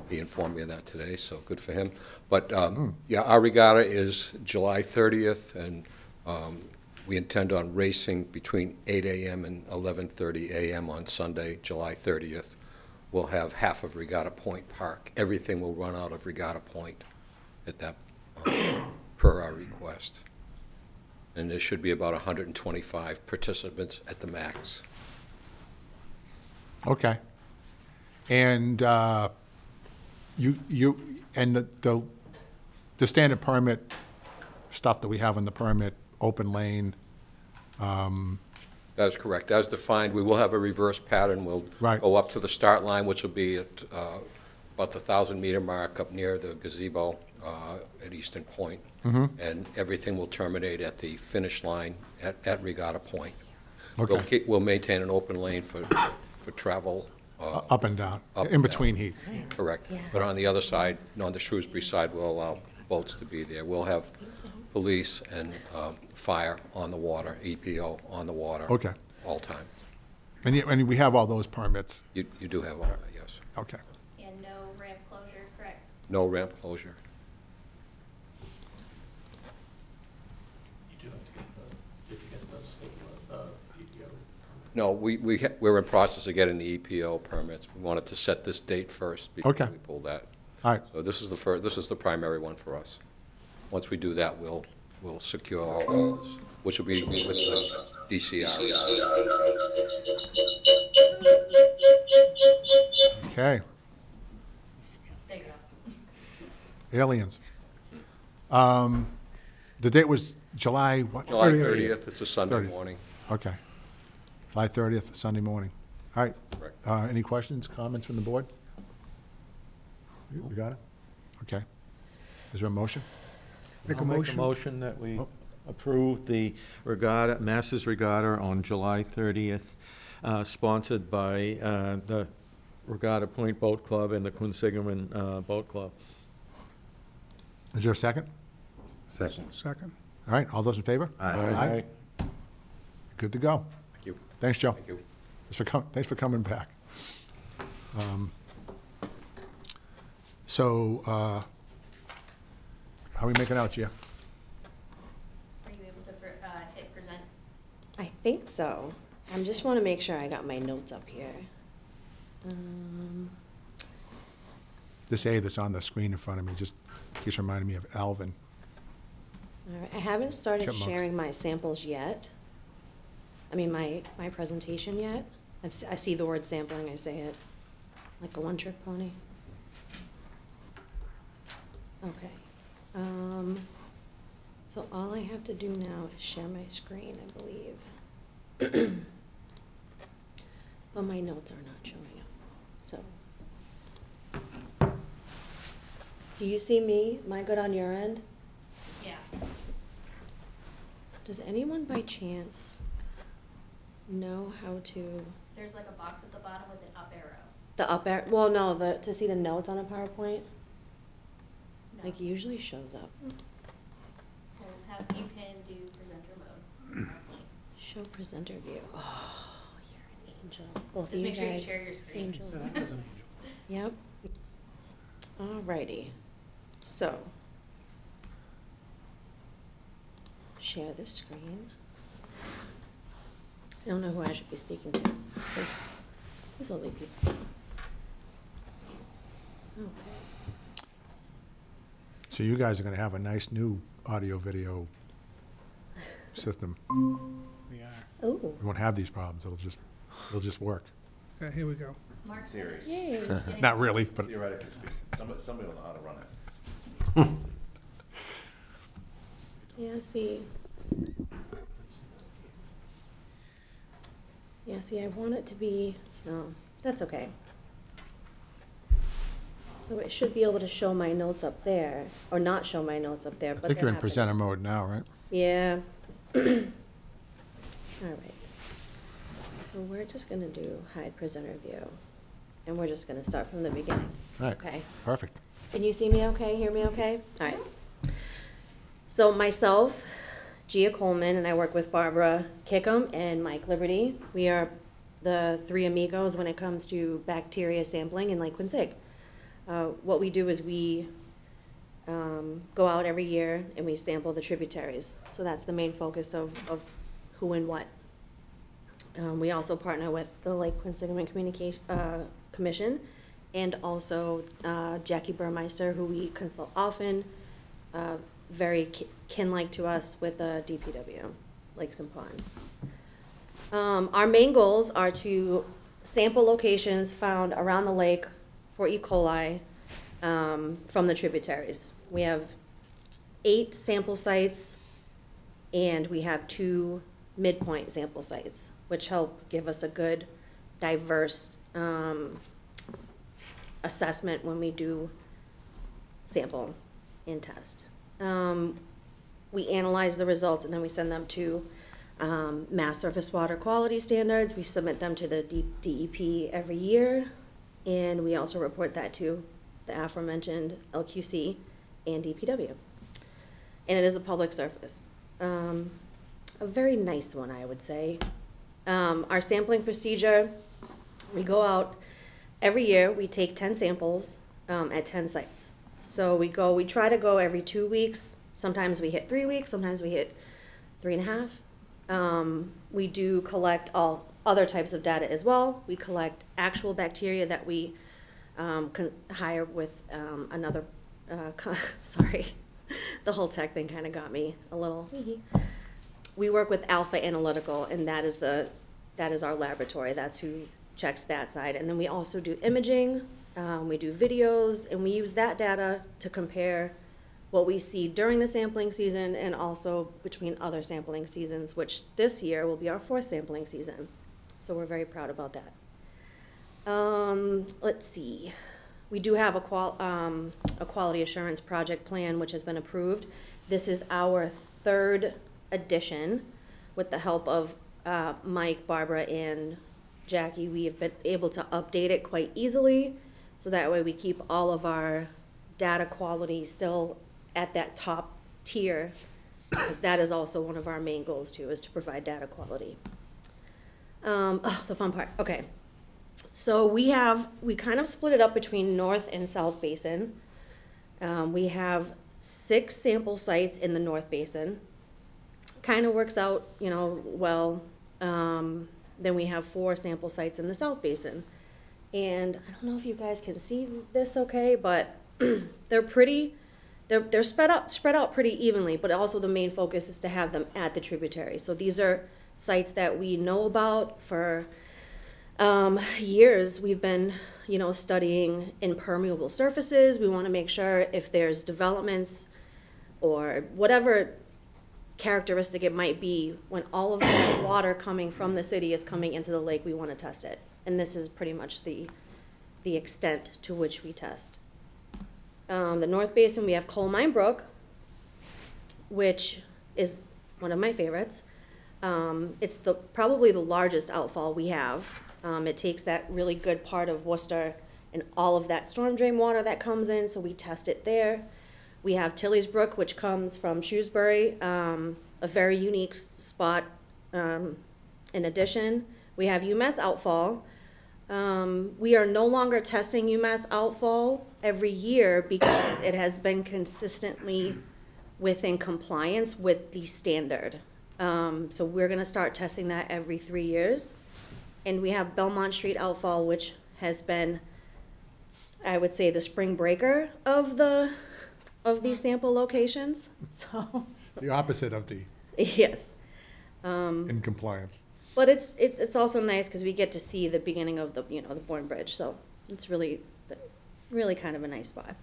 He informed me of that today, so good for him. But, um, yeah, our regatta is July 30th, and um, we intend on racing between 8 AM and 11:30 AM on Sunday, July 30th. we'll have half of Regatta Point Park. Everything will run out of Regatta Point at that, uh, per our request. And there should be about 125 participants at the max. Okay. And uh, you, you, and the, the, the standard permit stuff that we have in the permit, open lane, That is correct. As defined, we will have a reverse pattern. We'll Right. go up to the start line, which will be at uh, about the 1,000-meter mark up near the gazebo uh, at Eastern Point. Mm-hmm. And everything will terminate at the finish line at at Regatta Point. We'll Okay. keep- We'll maintain an open lane for, for travel, uh, up and down, Up in and between heats. correct. Yeah. But on the other side, on the Shrewsbury side, we'll allow boats to be there. We'll have police and um, fire on the water, EPO on the water. Okay. All time. And you, and we have all those permits. You, you do have all that, yes. Okay. And no ramp closure, correct? No ramp closure. You do have to get the, did you get the state, uh, EPO? No, we, we, we're in process of getting the EPO permits. We wanted to set this date first before Okay. we pull that. All right, So this is the first, this is the primary one for us. Once we do that, we'll, we'll secure all others, which will be with the DCR. okay. There you go. Aliens. Um, The date was July, what? July 30th. 30th, it's a Sunday 30th. morning. Okay. July 30th, Sunday morning. All right. Correct. Uh, Any questions, comments from the board? We got it? Okay. Is there a motion? Make a I'll motion. motion that we Oh. approve the regatta, Masters Regatta on July 30th, uh, sponsored by uh, the Regatta Point Boat Club and the Quinsigamond uh, Boat Club. Is there a second? Second. Second. All right, all those in favor? Aye. Good to go. Thank you. Thanks, Joe. Thank you. Thanks for com, thanks for coming back. Um, So, uh, how are we making out, Gia? Are you able to, uh, hit present? I think so. I just want to make sure I got my notes up here. Um, This A that's on the screen in front of me just keeps reminding me of Alvin. all right, I haven't started Chipmunks. sharing my samples yet. I mean, my, my presentation yet. I've s- I see the word sampling, I say it like a one-trick pony. Okay. Um, so all I have to do now is share my screen, I believe. <clears throat> But my notes are not showing up, so. Do you see me? Am I good on your end? Yeah. Does anyone by chance know how to, There's like a box at the bottom with an up arrow. the up arrow, well, no, the, to see the notes on a PowerPoint? No. Like usually shows up. We'll have, you can do presenter mode. Show presenter view. Oh, you're an angel. Both of Just you make sure you guys, share your screen. angels. That was an angel. <laughs> Yep. Alrighty, so. Share the screen. I don't know who I should be speaking to. These lovely people. Okay. So you guys are gonna have a nice new audio-video system. We are. Oh, We won't have these problems. It'll just, it'll just work. Okay, here we go. Mark said Theory. yay. getting- <laughs> <laughs> Not really, but Theoretically speaking, somebody, somebody will know how to run it. <laughs> Yeah, see. Yeah, see, I want it to be, no, that's okay. So it should be able to show my notes up there, or not show my notes up there, I but think they're you're in happening. presenter mode now, right? Yeah. <clears throat> All right. So we're just gonna do hide presenter view, and we're just gonna start from the beginning, All right, okay? perfect. Can you see me okay, hear me okay? All right. So myself, Gia Coleman, and I work with Barbara Kickham and Mike Liberty. We are the three amigos when it comes to bacteria sampling in Lake Quinsig. Uh, what we do is we um, go out every year and we sample the tributaries. So that's the main focus of, of who and what. Um, we also partner with the Lake Quinsigamond Communication, uh, Commission and also, uh, Jackie Burmeister, who we consult often, uh, very kin-like to us with, uh, DPW, Lakes and Ponds. Um, our main goals are to sample locations found around the lake for E. coli, um, from the tributaries. We have eight sample sites, and we have two midpoint sample sites, which help give us a good, diverse um, assessment when we do sample and test. Um, We analyze the results, and then we send them to um, Mass Surface Water Quality Standards. We submit them to the DEP every year, and we also report that to the aforementioned LQC and DPW. And it is a public surface. Um, a very nice one, I would say. Um, our sampling procedure, we go out every year, we take ten samples, um, at ten sites. So we go, we try to go every two weeks, sometimes we hit three weeks, sometimes we hit three and a half. Um, we do collect all other types of data as well. We collect actual bacteria that we, um, con- hire with, um, another, uh, <laughs> sorry. The whole tech thing kinda got me a little, we work with Alpha Analytical, and that is the, that is our laboratory, that's who checks that side. And then we also do imaging, um, we do videos, and we use that data to compare what we see during the sampling season and also between other sampling seasons, which this year will be our fourth sampling season. So we're very proud about that. Um, let's see. We do have a qual, um, a quality assurance project plan, which has been approved. This is our third edition with the help of, uh, Mike, Barbara, and Jackie. We have been able to update it quite easily, so that way we keep all of our data quality still at that top tier, because that is also one of our main goals too, is to provide data quality. Um, oh, the fun part, okay. So we have, we kind of split it up between North and South Basin. Um, we have six sample sites in the North Basin. Kind of works out, you know, well. Um, then we have four sample sites in the South Basin. And I don't know if you guys can see this okay, but <clears throat> they're pretty, they're, they're spread out, spread out pretty evenly, but also the main focus is to have them at the tributary. So these are sites that we know about for um, years. We've been, you know, studying impermeable surfaces. We want to make sure if there's developments or whatever characteristic it might be, when all of that <coughs> water coming from the city is coming into the lake, we want to test it. And this is pretty much the, the extent to which we test. Um, the North Basin, we have Coal Mine Brook, which is one of my favorites. Um, it's the, probably the largest outfall we have. Um, it takes that really good part of Worcester and all of that storm drain water that comes in, so we test it there. We have Tilly's Brook, which comes from Shrewsbury, um, a very unique spot. Um, in addition, we have UMass outfall. Um, we are no longer testing UMass outfall every year because it has been consistently within compliance with the standard. Um, so we're gonna start testing that every three years. And we have Belmont Street outfall, which has been, I would say, the spring breaker of the, of these sample locations, <laughs> so, The opposite of the yes. Um, in compliance. but it's, it's, it's also nice because we get to see the beginning of the, you know, the Burns Bridge, so it's really, really kind of a nice spot.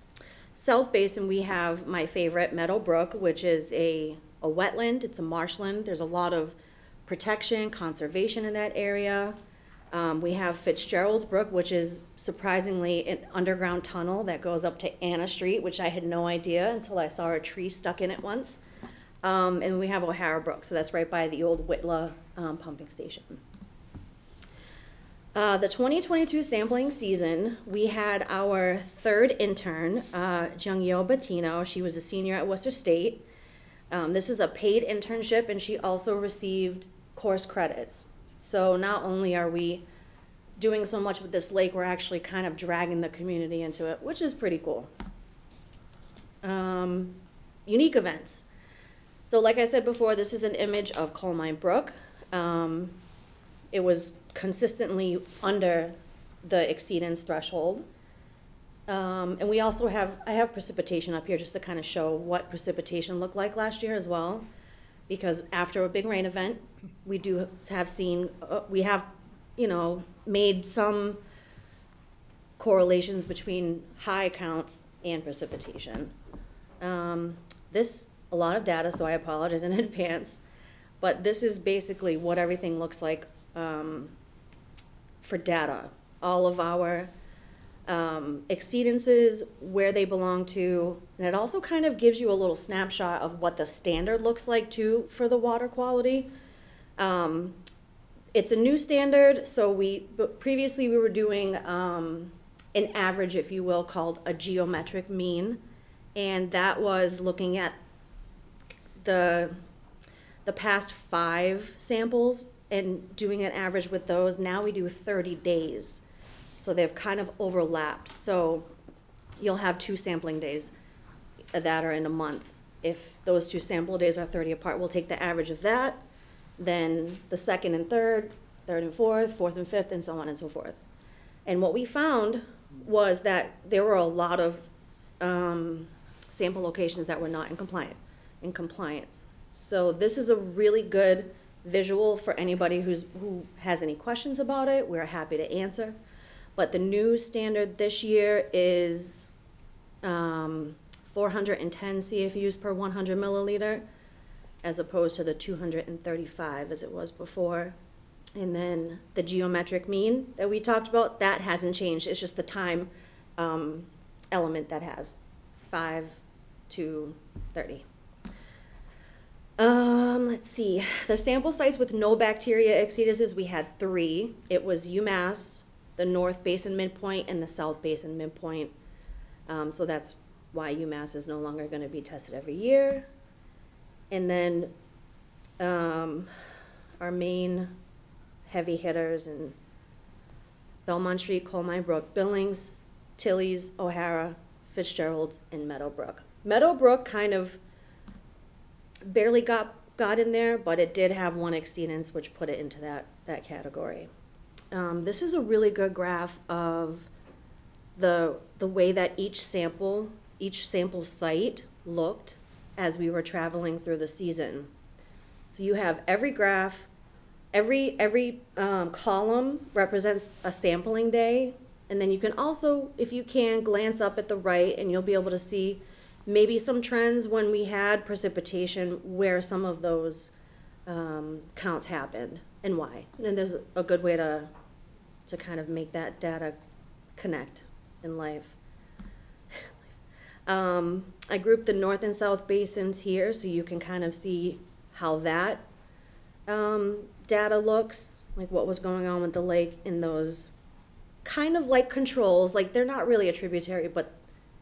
South Basin, we have my favorite, Meadow Brook, which is a, a wetland, it's a marshland, there's a lot of protection, conservation in that area. Um, we have Fitzgerald's Brook, which is surprisingly an underground tunnel that goes up to Anna Street, which I had no idea until I saw a tree stuck in it once. Um, and we have O'Hara Brook, so that's right by the old Whitla, um, pumping station. Uh, the 2022 sampling season, we had our third intern, uh, Jungyo Batino. She was a senior at Worcester State. Um, this is a paid internship, and she also received course credits. So not only are we doing so much with this lake, we're actually kind of dragging the community into it, which is pretty cool. Um, unique events. So like I said before, this is an image of Coal Mine Brook. Um, it was consistently under the exceedance threshold. Um, and we also have, I have precipitation up here just to kind of show what precipitation looked like last year as well. Because after a big rain event, we do have seen, uh, we have, you know, made some correlations between high counts and precipitation. Um, this, a lot of data, so I apologize in <laughs> advance, but this is basically what everything looks like, um, for data. All of our, um, exceedances, where they belong to, and it also kind of gives you a little snapshot of what the standard looks like too for the water quality. Um, it's a new standard, so we, previously we were doing, um, an average, if you will, called a geometric mean. And that was looking at the, the past five samples and doing an average with those. Now we do thirty days. So they've kind of overlapped. So you'll have two sampling days that are in a month. If those two sample days are thirty apart, we'll take the average of that, then the second and third, third and fourth, fourth and fifth, and so on and so forth. And what we found was that there were a lot of um, sample locations that were not in compliant, in compliance. So this is a really good visual for anybody who's, who has any questions about it. We're happy to answer. But the new standard this year is um, 410 CFUs per 100 milliliter, as opposed to the 235 as it was before. And then the geometric mean that we talked about, that hasn't changed. It's just the time um, element that has five to 30. Um, let's see. The sample sites with no bacteria exceedances, we had three. It was UMass, the North Basin Midpoint, and the South Basin Midpoint. Um, so that's why UMass is no longer going to be tested every year. And then um, our main heavy hitters in Belmont Street, Coal Mine Brook, Billings, Tilly's, O'Hara, Fitzgerald's, and Meadowbrook. Meadowbrook kind of barely got, got in there, but it did have one exceedance, which put it into that, that category. Um, this is a really good graph of the, the way that each sample, each sample site looked as we were traveling through the season. So you have every graph, every, every um, column represents a sampling day. And then you can also, if you can, glance up at the right and you'll be able to see maybe some trends when we had precipitation where some of those um, counts happened and why. And there's a good way to, to kind of make that data connect in life. <laughs> Um, I grouped the north and south basins here so you can kind of see how that um, data looks, like what was going on with the lake in those kind of like controls, like they're not really a tributary, but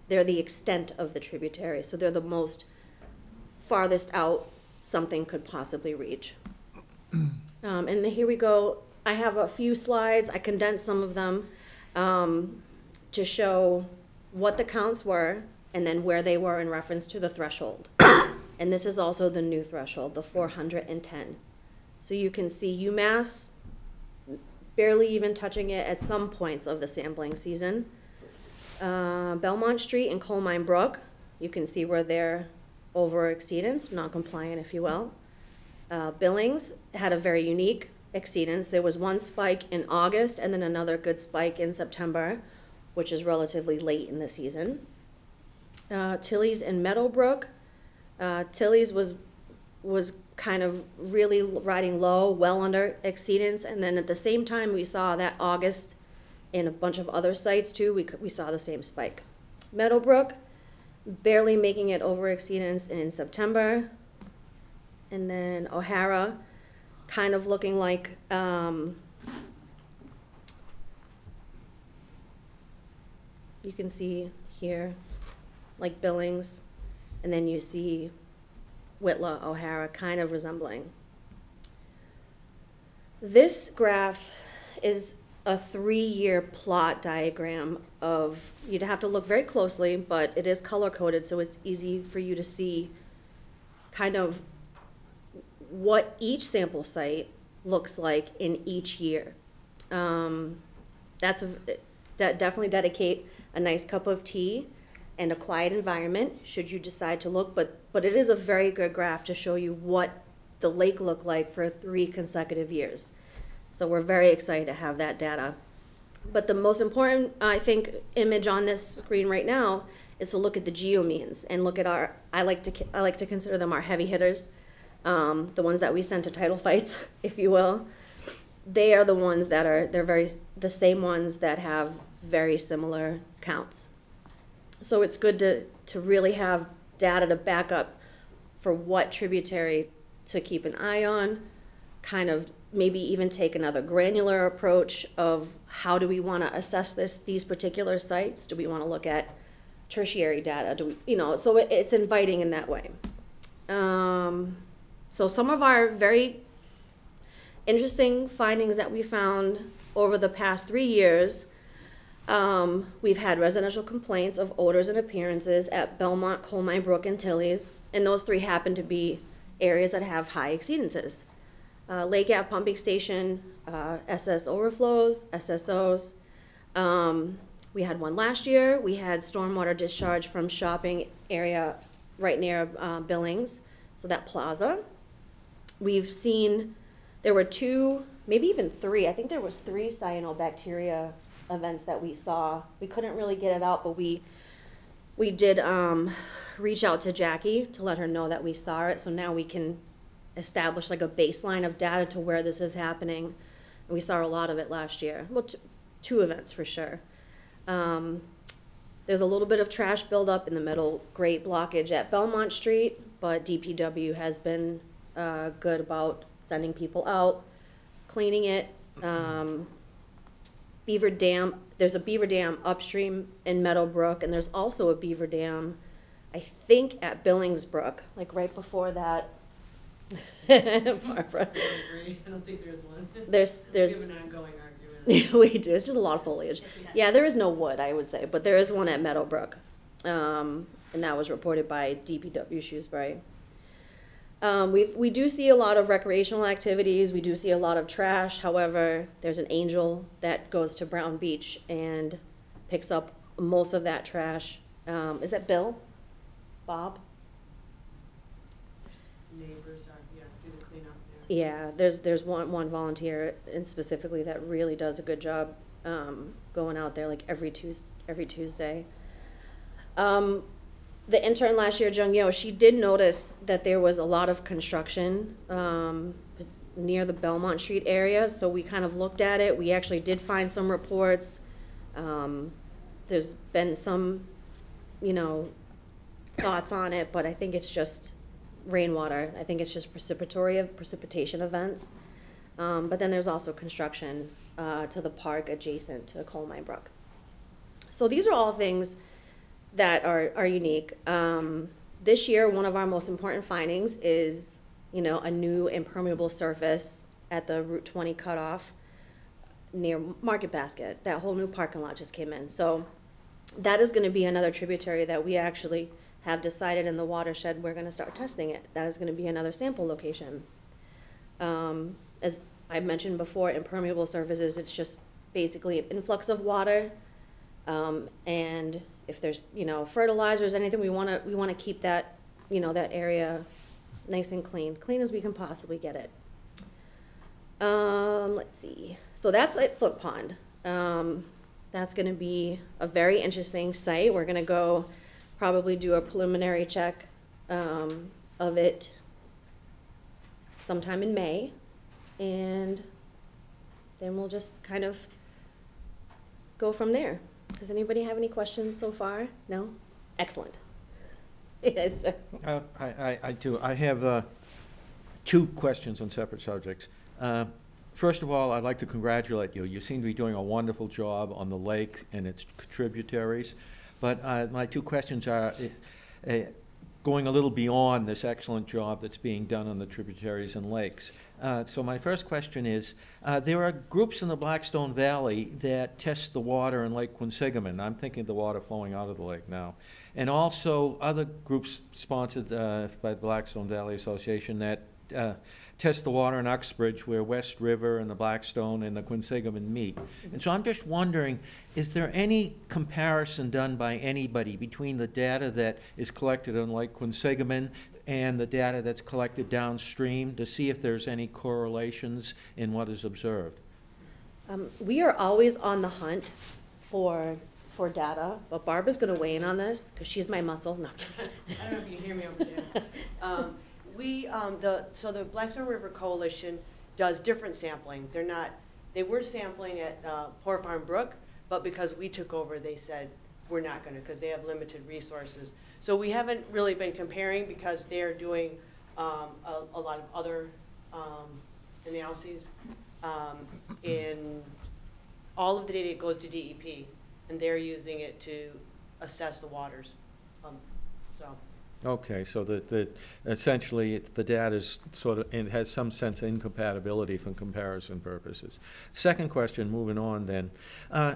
they're the extent of the tributary. So they're the most farthest out something could possibly reach. Um, and then here we go. I have a few slides. I condensed some of them um, to show what the counts were and then where they were in reference to the threshold. <coughs> and this is also the new threshold, the 410. So you can see UMass barely even touching it at some points of the sampling season. Uh, Belmont Street and Coal Mine Brook, you can see where they're over exceedance, non-compliant if you will. Uh, Billings had a very unique exceedance. There was one spike in August and then another good spike in September, which is relatively late in the season. Uh, Tilly's and Meadowbrook, uh, Tilly's was was kind of really riding low, well under exceedance, and then at the same time we saw that August in a bunch of other sites too, we, we saw the same spike. Meadowbrook, barely making it over exceedance in September. And then O'Hara, kind of looking like, um, you can see here, like Billings, and then you see Whitla, O'Hara, kind of resembling. This graph is a three-year plot diagram of, you'd have to look very closely, but it is color-coded, so it's easy for you to see kind of what each sample site looks like in each year. Um, that's a, de- definitely dedicate a nice cup of tea and a quiet environment should you decide to look, but, but it is a very good graph to show you what the lake looked like for three consecutive years. So we're very excited to have that data. But the most important, I think, image on this screen right now is to look at the geomeans and look at our, I like to, I like to consider them our heavy hitters, um, the ones that we send to title <laughs> fights, if you will. They are the ones that are, they're very, the same ones that have very similar counts. So it's good to, to really have data to back up for what tributary to keep an eye on, kind of maybe even take another granular approach of how do we want to assess this, these particular sites? Do we want to look at tertiary data? Do we, you know, so it, it's inviting in that way. Um, so some of our very interesting findings that we found over the past three years um, we've had residential complaints of odors and appearances at Belmont, Coal Mine Brook, and Tilly's, and those three happen to be areas that have high exceedances. Uh, Lake Ave Pumping Station, uh, SS overflows, SSOs. Um, we had one last year. We had stormwater discharge from shopping area right near uh, Billings, so that plaza. We've seen there were two, maybe even three. I think there was three cyanobacteria events that we saw. We couldn't really get it out, but we we did um, reach out to Jackie to let her know that we saw it. So now we can establish like a baseline of data to where this is happening. And we saw a lot of it last year. Well, two events for sure. Um, there's a little bit of trash buildup in the middle, great blockage at Belmont Street, but DPW has been uh, good about sending people out, cleaning it. Um, Beaver Dam, there's a beaver dam upstream in Meadowbrook, and there's also a beaver dam, I think, at Billingsbrook, like right before that. Barbara. agree. I don't think there's one. There's, there's, We have an ongoing argument. <laughs> we do, it's just a lot of foliage. Yes. Yeah, there is no wood, I would say, but there is one at Meadowbrook. Um, and that was reported by DPW Shrewsbury. Um, we we do see a lot of recreational activities. We do see a lot of trash. However, there's an angel that goes to Brown Beach and picks up most of that trash. Um, is that Bill? Bob? Neighbors are, yeah, do the cleanup there. Yeah, there's there's one one volunteer and specifically that really does a good job um, going out there like every Tues every Tuesday. Um, the intern last year, Jung Yo, she did notice that there was a lot of construction um, near the Belmont Street area, so we kind of looked at it. We actually did find some reports. Um, there's been some, you know, thoughts on it, but I think it's just rainwater. I think it's just precipitory of precipitation events. Um, but then there's also construction uh, to the park adjacent to Coal Mine Brook. So these are all things that are, are unique. Um, this year, one of our most important findings is, you know, a new impermeable surface at the Route 20 cutoff near Market Basket. That whole new parking lot just came in. So that is going to be another tributary that we actually have decided in the watershed we're going to start testing it. That is going to be another sample location. Um, as I mentioned before, impermeable surfaces, it's just basically an influx of water. Um, and if there's, you know, fertilizers, anything, we want to, we want to keep that, you know, that area nice and clean, clean as we can possibly get it. Um, let's see. So that's at Flint Pond. Um, that's going to be a very interesting site. We're going to go probably do a preliminary check um, of it sometime in May. And then we'll just kind of go from there. Does anybody have any questions so far? No? Excellent. <laughs> Yes, sir. Uh, I, I, I do. I have uh, two questions on separate subjects. Uh, First of all, I'd like to congratulate you. You seem to be doing a wonderful job on the lake and its tributaries. But uh, my two questions are uh, uh, going a little beyond this excellent job that's being done on the tributaries and lakes. Uh, So my first question is, uh, there are groups in the Blackstone Valley that test the water in Lake Quinsigamond. I'm thinking the water flowing out of the lake now. And also other groups sponsored uh, by the Blackstone Valley Association that test the water in Uxbridge where West River and the Blackstone and the Quinsigamond meet. And so I'm just wondering, is there any comparison done by anybody between the data that is collected on Lake Quinsigamond and the data that's collected downstream to see if there's any correlations in what is observed? Um, we are always on the hunt for, for data, but Barbara's gonna weigh in on this, because she's my muscle. No. <laughs> I don't know if you can hear me over there. <laughs> Um, We, um, the, so the Blackstone River Coalition does different sampling. They're not, they were sampling at uh, Poor Farm Brook, but because we took over, they said, we're not gonna, because they have limited resources. So we haven't really been comparing because they're doing um, a, a lot of other um, analyses. Um, And all of the data goes to DEP, and they're using it to assess the waters. Um, So, Okay, so the, the, essentially, it's- the data's sort of, it has some sense of incompatibility for comparison purposes. Second question, moving on then. Uh,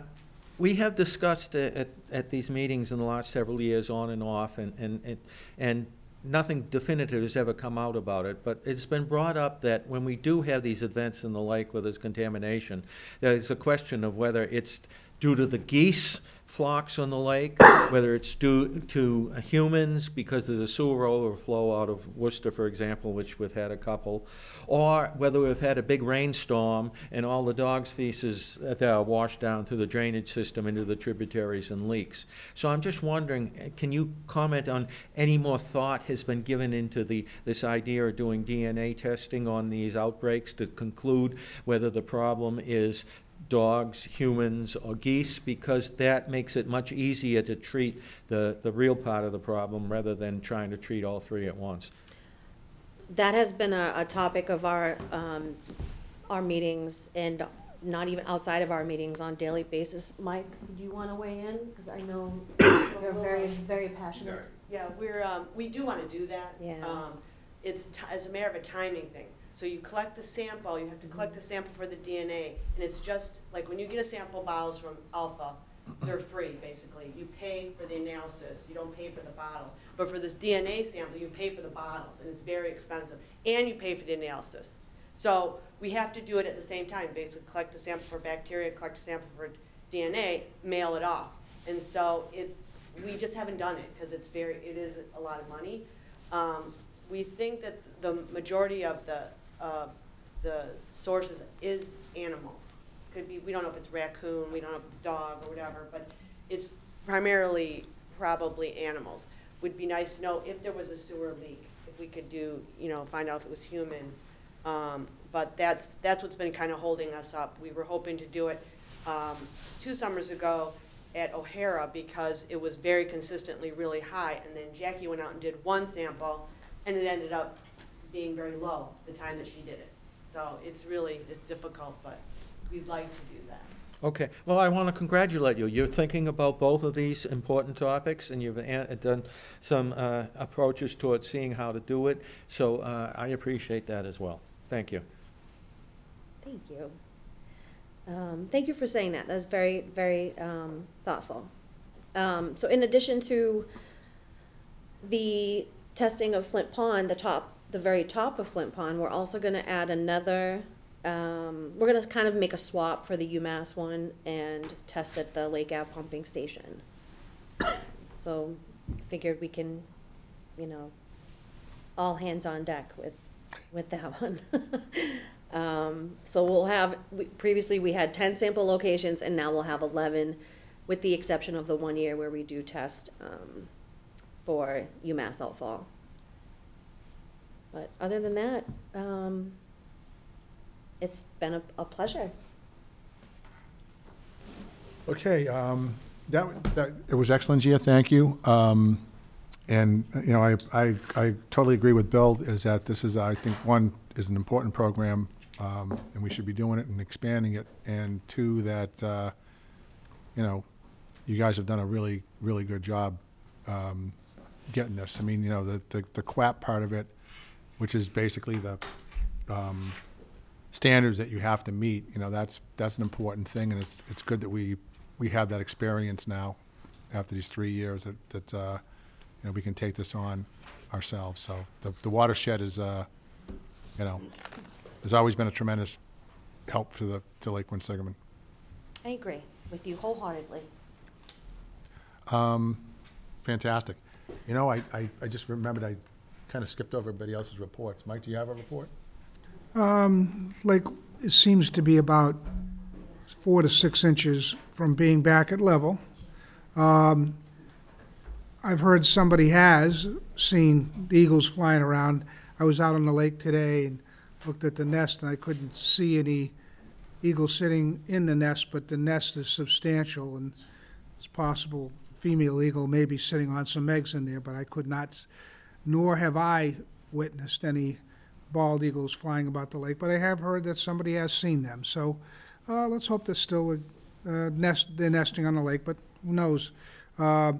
We have discussed at, at these meetings in the last several years, on and off, and, and, and- and nothing definitive has ever come out about it, but it's been brought up that when we do have these events in the lake where there's contamination, there's a question of whether it's due to the geese flocks on the lake, whether it's due to humans because there's a sewer overflow out of Worcester, for example, which we've had a couple, or whether we've had a big rainstorm and all the dog's feces that are washed down through the drainage system into the tributaries and leaks. So I'm just wondering, eh, can you comment on any more thought has been given into the, this idea of doing DNA testing on these outbreaks to conclude whether the problem is dogs, humans, or geese, because that makes it much easier to treat the, the real part of the problem rather than trying to treat all three at once. That has been a, a topic of our, um, our meetings and not even outside of our meetings on daily basis. Mike, do you wanna weigh in? Cause I know you're very, very passionate. yeah, we're, um, we do want to do that. Yeah. Um, It's, ti- it's a matter of a timing thing. So you collect the sample, you have to collect the sample for the DNA, and it's just, like, when you get a sample bottles from Alpha, they're <clears throat> free, basically. You pay for the analysis, you don't pay for the bottles. But for this DNA sample, you pay for the bottles, and it's very expensive, and you pay for the analysis. So we have to do it at the same time, basically collect the sample for bacteria, collect a sample for DNA, mail it off. And so it's, we just haven't done it, because it's very, it is a lot of money. Um, we think that the majority of the, uh, the sources is animal. Could be, we don't know if it's raccoon, we don't know if it's dog or whatever, but it's primarily probably animals. Would be nice to know if there was a sewer leak, if we could do, you know, find out if it was human. Um, but that's, that's what's been kind of holding us up. We were hoping to do it, um, two summers ago at O'Hara because it was very consistently really high. And then Jackie went out and did one sample and it ended up being very low the time that she did it. So it's really, it's difficult, but we'd like to do that. Okay, well, I want to congratulate you. You're thinking about both of these important topics, and you've done some uh, approaches towards seeing how to do it, so uh, I appreciate that as well. Thank you. Thank you. Um, thank you for saying that. That's very, very um, thoughtful. Um, so, in addition to the testing of Flint Pond, the top, the very top of Flint Pond, we're also going to add another. Um, we're going to kind of make a swap for the UMass one and test at the Lake Ave pumping station. So, figured we can, you know, all hands on deck with with that <laughs> one. Um, so we'll have, we- previously we had ten sample locations and now we'll have eleven, with the exception of the one year where we do test, um, for UMass Outfall. But other than that, um, it's been a, a pleasure. Okay, um, that, that, it was excellent, Gia, thank you. Um, and, you know, I, I, I totally agree with Bill, is that this is, I think, one, is an important program, um, and we should be doing it and expanding it, and two, that, uh, you know, you guys have done a really, really good job, um, getting this. I mean, you know, the, the, the QAP part of it, which is basically the, um, standards that you have to meet, you know, that's, that's an important thing, and it's, it's good that we, we have that experience now, after these three years, that, that, uh, you know, we can take this on ourselves, so the, the watershed is, uh, you know, there's always been a tremendous help to the, to Lake Quinsigamond. I agree with you wholeheartedly. Fantastic. You know, I, I, I just remembered I kind of skipped over everybody else's reports. Mike, do you have a report? Like it seems to be about four to six inches from being back at level. Um, I've heard somebody has seen eagles flying around. I was out on the lake today and looked at the nest, and I couldn't see any eagles sitting in the nest, but the nest is substantial, and it's possible female eagle may be sitting on some eggs in there, but I could not, nor have I witnessed any bald eagles flying about the lake, but I have heard that somebody has seen them. So uh, let's hope there's still uh, nest, they're nesting on the lake, but who knows? Uh,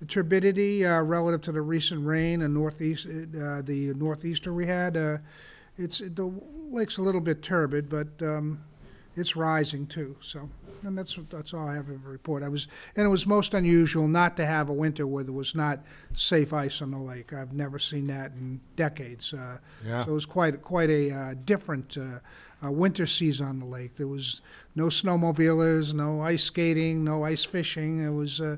The turbidity uh, relative to the recent rain and northeast, uh, the northeaster we had, uh, it's, the lake's a little bit turbid, but um, it's rising too, so. And that's, that's all I have of a report. I was, and it was most unusual not to have a winter where there was not safe ice on the lake. I've never seen that in decades. uh, Yeah. So it was quite, quite a uh, different uh, uh, winter season on the lake. There was no snowmobilers, no ice skating, no ice fishing. It was uh,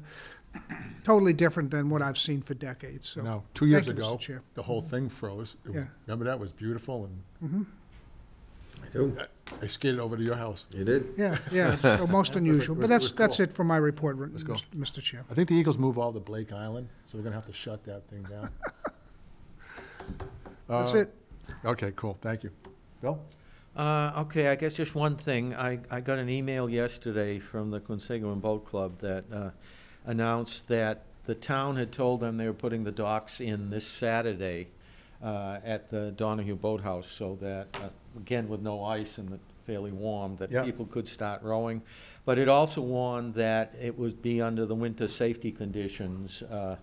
<clears throat> totally different than what I've seen for decades, so. Know, two years Thank you, Mr. ago, Chair. the whole thing froze. It- Yeah. Remember that? Was beautiful, and I do. I skated over to your house. You did? Yeah, yeah, <laughs> so most unusual. But that's, that's it for my report, go. Mr. Chair. I think the Eagles move all to Blake Island, so we're gonna have to shut that thing down. <laughs> That's Uh, it. Okay, cool, thank you. Bill? Uh, okay, I guess just one thing. I, I got an email yesterday from the Quinsigamond Boat Club that, uh, announced that the town had told them they were putting the docks in this Saturday, uh, at the Donahue Boathouse, so that, uh, again, with no ice and it fairly warm, that Yeah. people could start rowing. But it also warned that it would be under the winter safety conditions, uh,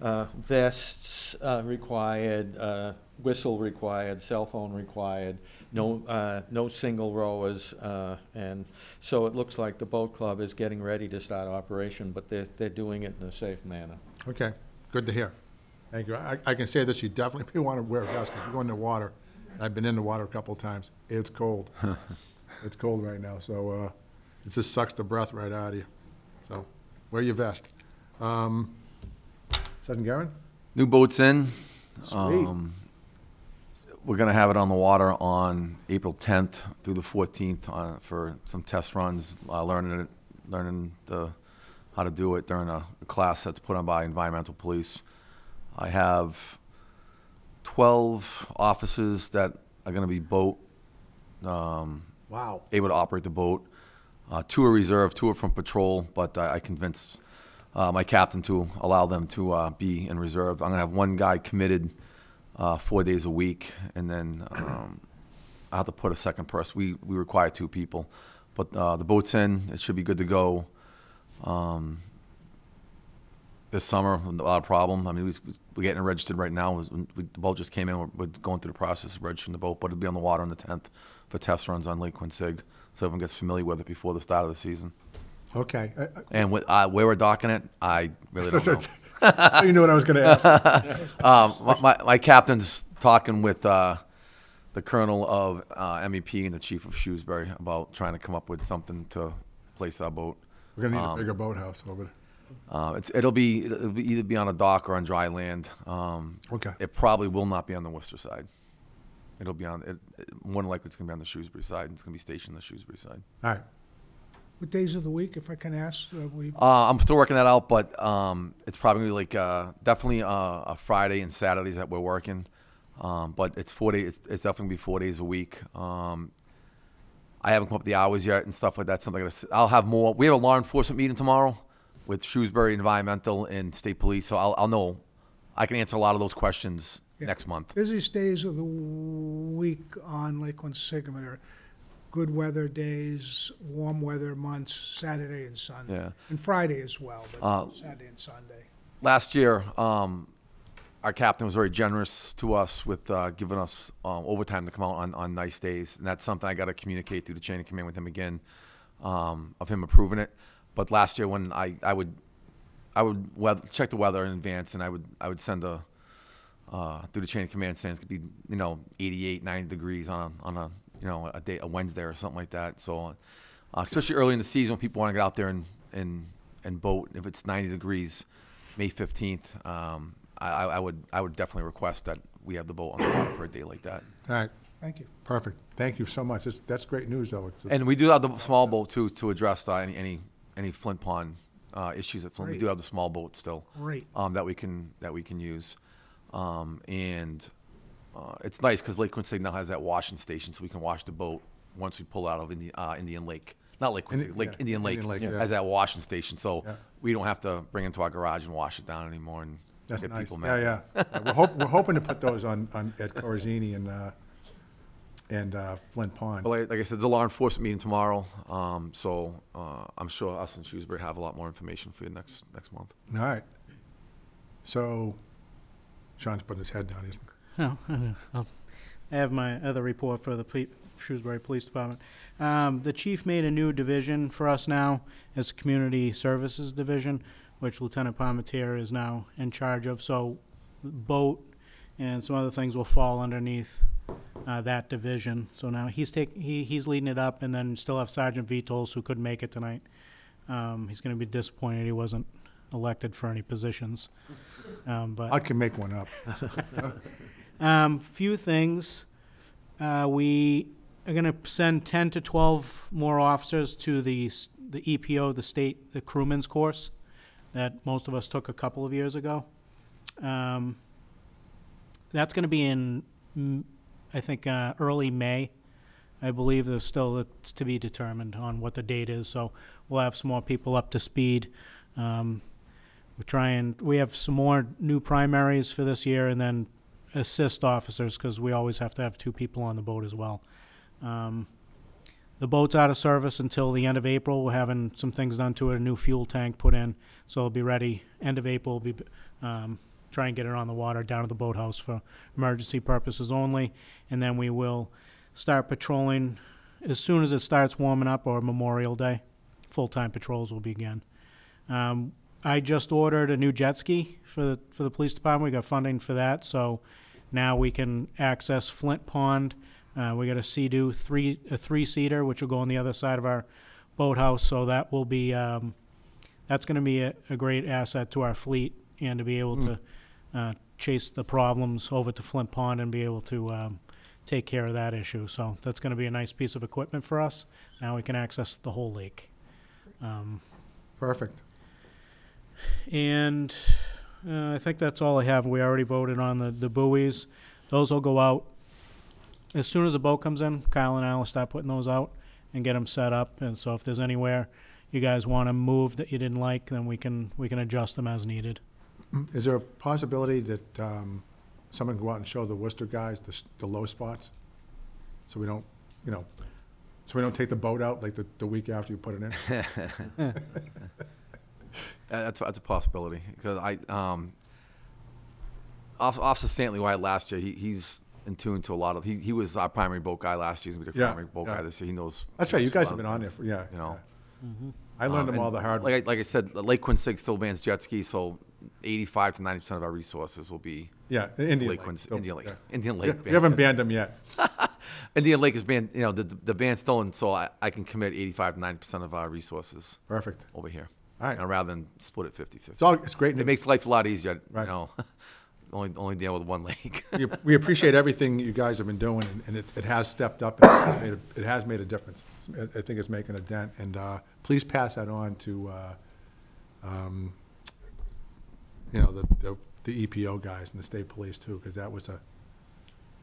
uh, vests uh, required, uh, whistle required, cell phone required, no, uh, no single rowers, uh, and so it looks like the boat club is getting ready to start operation, but they're, they're doing it in a safe manner. Okay, good to hear. Thank you. I, I can say this, you definitely want to wear a vest if you go in the water. I've been in the water a couple of times. It's cold. <laughs> It's cold right now, so, uh, it just sucks the breath right out of you. So, wear your vest. Um, Sergeant Garen? New boats in. Sweet. Um, We're gonna have it on the water on April tenth through the fourteenth, uh, for some test runs, uh, learning it, learning the, how to do it during a a class that's put on by environmental police. I have twelve officers that are gonna be boat, um, Wow. able to operate the boat. Uh, two are reserve, two are from patrol, but I, I convinced uh, my captain to allow them to uh, be in reserve. I'm gonna have one guy committed uh, four days a week, and then um, I have to put a second person. We we require two people, but uh, the boat's in. It should be good to go. Um, this summer, without a problem. I mean, we, we're getting registered right now. We, the boat just came in. We're, we're going through the process of registering the boat, but it'll be on the water on the 10th for test runs on Lake Quincy, so everyone gets familiar with it before the start of the season. Okay. And with, uh, where we're docking it, I really don't <laughs> know. You knew what I was gonna ask. <laughs> Um, my, my, my captain's talking with uh, the colonel of uh, MEP and the chief of Shrewsbury about trying to come up with something to place our boat. We're gonna need a Um, bigger boathouse over there. Uh, it's, it'll be it'll be either be on a dock or on dry land. Um, Okay. It probably will not be on the Worcester side. It'll be on it, it, more than likely it's gonna be on the Shrewsbury side. It's gonna be stationed on the Shrewsbury side. All right. What days of the week, if I can ask? uh, we Uh, I'm still working that out, but um, it's probably like uh, definitely uh, a Friday and Saturdays that we're working. Um, but it's four days. It's, it's definitely gonna be four days a week. Um, I haven't come up with the hours yet and stuff like that. Something I gotta s- I'll have more. We have a law enforcement meeting tomorrow with Shrewsbury Environmental and State Police, so I'll, I'll know. I can answer a lot of those questions Yeah. next month. Busiest days of the week on Lake Quinsigamond are good weather days, warm weather months, Saturday and Sunday. Yeah. And Friday as well, Uh, but Saturday and Sunday. last year, um, our captain was very generous to us with uh, giving us um, overtime to come out on, on nice days, and that's something I got to communicate through the chain of command with him again, um, of him approving it. But last year, when I, I would, I would weather, check the weather in advance, and I would I would send a uh, through the chain of command saying it's gonna be, you know, 88, 90 degrees on a, on a, you know, a day, a Wednesday or something like that. So, uh, especially early in the season when people want to get out there and, and, and boat, if it's 90 degrees, May 15th, um, I, I I would, I would definitely request that we have the boat on the water for a day like that. All right, Thank you. perfect. Thank you so much. That's, that's great news, though. It's- And we do have the small boat too, to address uh, any, any, any Flint Pond uh, issues at Flint. We do Great. have the small boat still. Great. um, that we can that we can use. Um, and uh, it's nice because Lake Quincy now has that washing station, so we can wash the boat once we pull out of Indian, uh, Indian Lake. Not Lake Quincy, Indi- Lake yeah, Indian Lake, Indian Lake, yeah. has that washing station, so Yeah. we don't have to bring it into our garage and wash it down anymore and That's get nice. people Yeah, mad. yeah. Yeah, We're hop, we're hoping to put those on, on, at Corzini and, uh, and, uh, Flint Pond. But like, like I said, there's a law enforcement meeting tomorrow, um, so uh, I'm sure us and Shrewsbury have a lot more information for you next next month. All right. So, Sean's putting his head down. He's, No, I'll- I have my other report for the ple- Shrewsbury Police Department. Um, the chief made a new division for us now as Community Services Division, which Lieutenant Palmetier is now in charge of. So, boat and some other things will fall underneath uh, that division. So now he's take he he's leading it up, and then still have Sergeant Vitols who couldn't make it tonight. Um, he's going to be disappointed he wasn't elected for any positions. Um, but I can make one up. <laughs> um, few things. Uh, we are going to send 10 to 12 more officers to the, the EPO, the state, the crewman's course that most of us took a couple of years ago. Um, that's going to be in, I think, uh, early May. I believe there's still it's to be determined on what the date is, so we'll have some more people up to speed. Um, we're trying, we have some more new primaries for this year and then assist officers, because we always have to have two people on the boat as well. Um, the boat's out of service until the end of April. We're having some things done to it, a new fuel tank put in, so it'll be ready. End of April, we'll be, um, try and get it on the water down to the boathouse for emergency purposes only. And then we will start patrolling as soon as it starts warming up or Memorial Day. Full-time patrols will begin. Um, I just ordered a new jet ski for the, for the police department. We got funding for that, so now we can access Flint Pond. Uh, we got a Sea-Doo three, a three-seater, which will go on the other side of our boathouse, so that will be, um, that's gonna be a, a great asset to our fleet and to be able to, uh, chase the problems over to Flint Pond and be able to, um, take care of that issue. So that's gonna be a nice piece of equipment for us. Now we can access the whole lake. Um, Perfect. and uh, I think that's all I have. We already voted on the, the buoys. Those will go out as soon as the boat comes in. Kyle and I will start putting those out and get them set up. And so if there's anywhere you guys want to move that you didn't like, then we can we can adjust them as needed. Is there a possibility that, um, someone can go out and show the Worcester guys the, the low spots? So we don't, you know, so we don't take the boat out like the, the week after you put it in? <laughs> <laughs> Uh, That's, that's a possibility, because I, um, Off- Officer Stanley, who I had last year, he, he's in tune to a lot of, he, he was our primary boat guy last year, he's gonna be the Yeah, primary boat yeah. guy this year, he knows. That's he right, you knows a guys have been on there, for yeah. You know. yeah. I learned Um, them all the hard way. Like, I- like I said, Lake Quincy still bans jet skis, so eighty-five to ninety percent of our resources will be Yeah, Indian Lake Lake. Indian Lake, yeah. Indian We Lake. we haven't banned them yet. <laughs> Indian Lake is banned, you know, the, the band's still in, so I, I can commit eighty-five to ninety percent of our resources Perfect. over here. All right. And rather than split it fifty-fifty. It's all, it's great. It makes life a lot easier, you Right. know, <laughs> only, only deal with one lake. <laughs> We- We appreciate everything you guys have been doing, and- and it, it has stepped up, and it has made a- it has made a difference. I I think it's making a dent, and uh, please pass that on to, uh, um, you know, the, the- the EPO guys and the state police too, because that was a,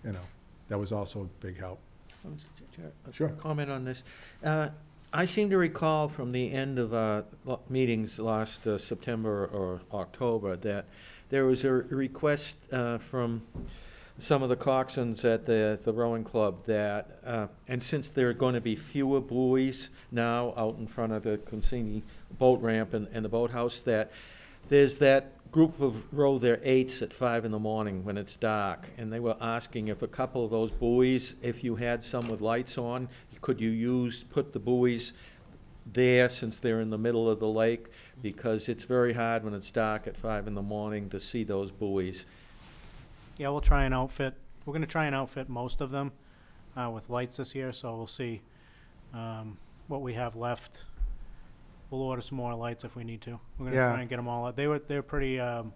you know, that was also a big help. Sure. Comment on this. Uh, I seem to recall from the end of uh, meetings last uh, September or October that there was a request uh, from some of the coxswains at the the rowing club that, uh, and since there are going to be fewer buoys now out in front of the Consini boat ramp and and the boathouse, that there's that group of row their eights at five in the morning when it's dark, and they were asking if a couple of those buoys, if you had some with lights on, could you use, put the buoys there since they're in the middle of the lake? Because it's very hard when it's dark at five in the morning to see those buoys. Yeah, we'll try and outfit, we're gonna try and outfit most of them, uh, with lights this year, so we'll see, um, what we have left. We'll order some more lights if we need to. We're gonna Yeah. try and get them all out. They were, they're pretty, um,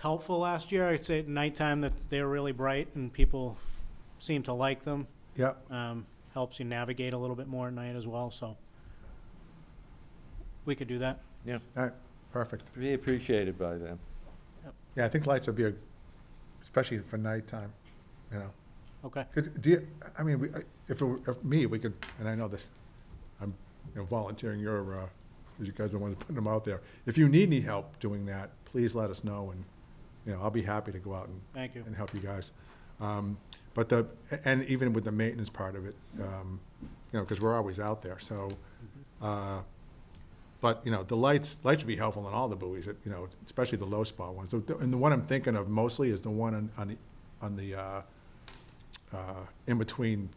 helpful last year. I'd say at nighttime that they were really bright and people seem to like them. Yep, Um, helps you navigate a little bit more at night as well, so. We could do that. all right, perfect. Be appreciated by them. Yeah, I think lights would be a, especially for nighttime, you know. Okay. Could, do you, I mean, we, if it were, if me, we could, and I know this, I'm, you know, volunteering your, uh, you guys are the ones putting them out there. If you need any help doing that, please let us know, and, you know, I'll be happy to go out and, Thank you. and help you guys. Um, But the, and even with the maintenance part of it, um, you know, because we're always out there, so, uh, but, you know, the lights, lights would be helpful on all the buoys, you know, especially the low spot ones. So, And the one I'm thinking of mostly is the one on, on the, on the, uh, uh, in between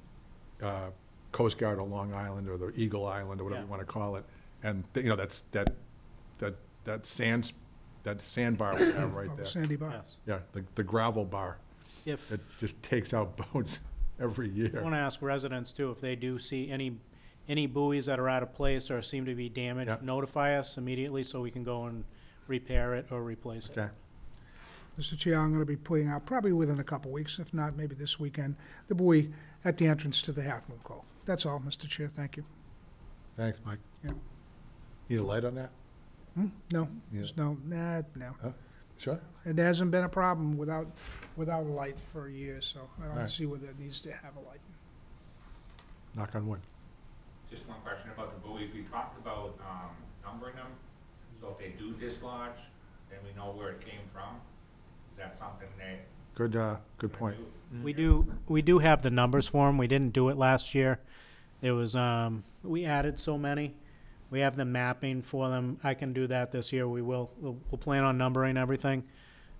uh, Coast Guard or Long Island or the Eagle Island or whatever you want to call it. And, you know, that's, that, that, that sands, that sandbar we have right Oh, there. Sandy Bar. Yes. Yeah, the, the gravel bar If, that just takes out <laughs> boats every year. I want to ask residents too, if they do see any, any buoys that are out of place or seem to be Yeah. damaged, notify us immediately so we can go and repair it or replace it. Okay, Mr. Chair, I'm gonna be putting out, probably within a couple weeks, if not, maybe this weekend, the buoy at the entrance to the Half Moon Cove. That's all, Mr. Chair, thank you. thanks, Mike. Yeah. Need a light on that? Hmm? No, Yeah. there's no, nah, no. Sure. It hasn't been a problem without, without a light for years, so I don't Alright. see whether it needs to have a light. Knock on wood. Just one question about the buoys. We talked about, um, numbering them, so if they do dislodge, then we know where it came from. Is that something that? Good, uh, good point. We do, we do have the numbers for them. We didn't do it last year. There was, um, we added so many. We have the mapping for them. I can do that this year. We will, we'll, we'll plan on numbering everything,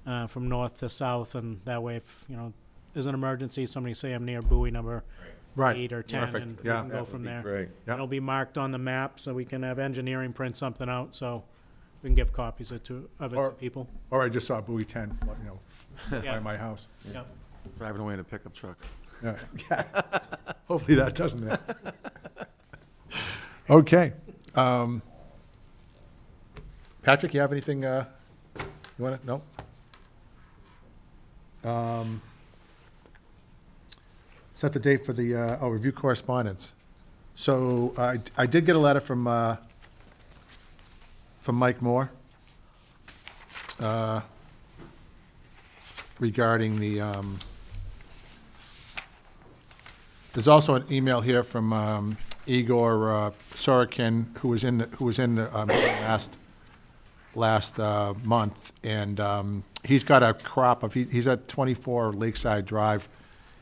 uh, from north to south, and that way if, you know, there's an emergency, somebody say I'm near buoy number Right, eight or ten, perfect, and we yeah. can go from there. Great. Yeah. It'll be marked on the map, so we can have engineering print something out, so we can give copies of to, of it Or- to people. Or I just saw buoy ten, you know, <laughs> by Yeah, my house. Yep. Driving away in a pickup truck. Yeah. <laughs> Hopefully that doesn't happen. <laughs> Okay. um, Patrick, you have anything, uh, you want to, no? Um, Set the date for the, uh, oh, review correspondence. So I, I did get a letter from, uh, from Mike Moore uh, regarding the, um, there's also an email here from um, Igor uh, Sorokin, who was in, the- who was in the um, last, last uh, month, and um, he's got a crop of, he- he's at 24 Lakeside Drive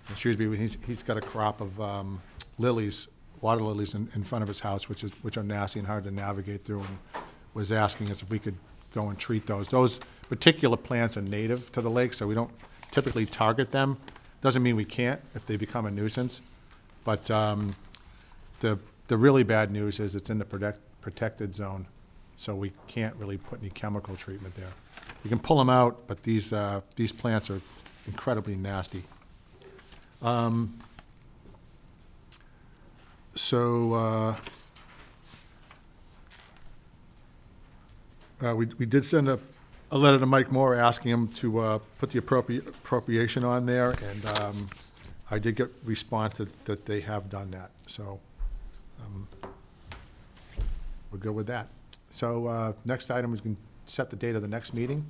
in Shrewsbury, he's, he's got a crop of um, lilies, water lilies in, in front of his house, which is, which are nasty and hard to navigate through, and was asking us if we could go and treat those. Those particular plants are native to the lake, so we don't typically target them. Doesn't mean we can't if they become a nuisance. But um, the, the really bad news is it's in the protect, protected zone, so we can't really put any chemical treatment there. You can pull them out, but these, uh, these plants are incredibly nasty. Um, So, uh, uh, we, we did send a, a letter to Mike Moore asking him to uh, put the appropri- appropriation on there, and um, I did get response that, that they have done that, so um, we're good with that. So uh, next item, we can set the date of the next meeting.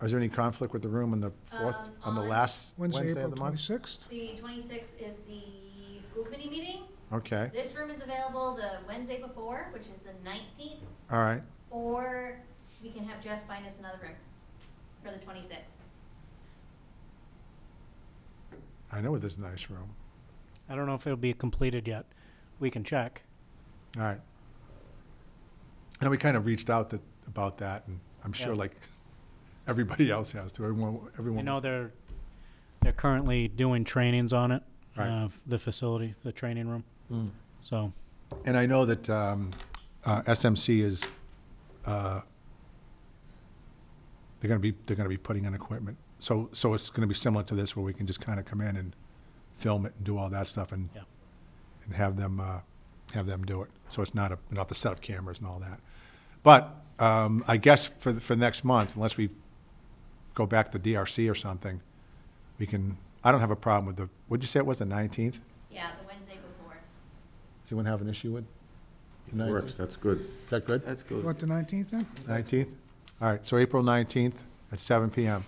Is there any conflict with the room on the fourth, Um, on the on- last Wednesday, Wednesday April of the month? twenty-sixth? The twenty-sixth is the school committee meeting. Okay, This room is available the Wednesday before, which is the nineteenth, all right. or we can have Jess find us another room for the twenty-sixth. I know this is a nice room. I don't know if it'll be completed yet. We can check. All right. And we kind of reached out that, about that, and I'm sure Yeah. like <laughs> everybody else has to, everyone, I everyone. know they're, they're currently doing trainings on it, Right. uh, the facility, the training room, Mm. so. And I know that um, uh, SMC is uh, they're gonna be, they're gonna be putting in equipment. So, so it's gonna be similar to this, where we can just kinda come in and film it and do all that stuff and, Yeah. and have them, uh, have them do it. So it's not a, not to set up cameras and all that. But, um, I guess for, for next month, unless we go back to DRC or something, we can, I don't have a problem with the, what'd you say it was, the nineteenth? Yeah, the Wednesday before. Does anyone have an issue with? the 19th? Works, that's good. Is that good? That's good. What, the 19th then? Nineteenth? All right, so April nineteenth at seven PM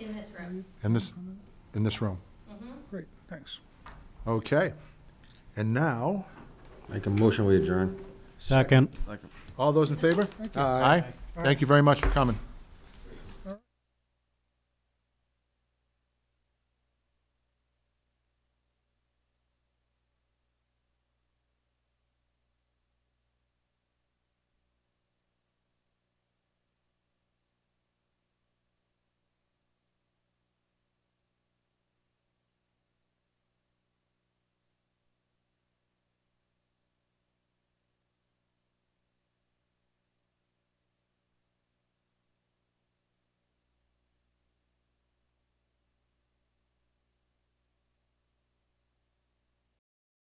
In this room. in this, in this room. Mm-hmm. Great, thanks. Okay. And now, Make a motion, we adjourn. Second. all those in favor? Aye. Thank you very much for coming.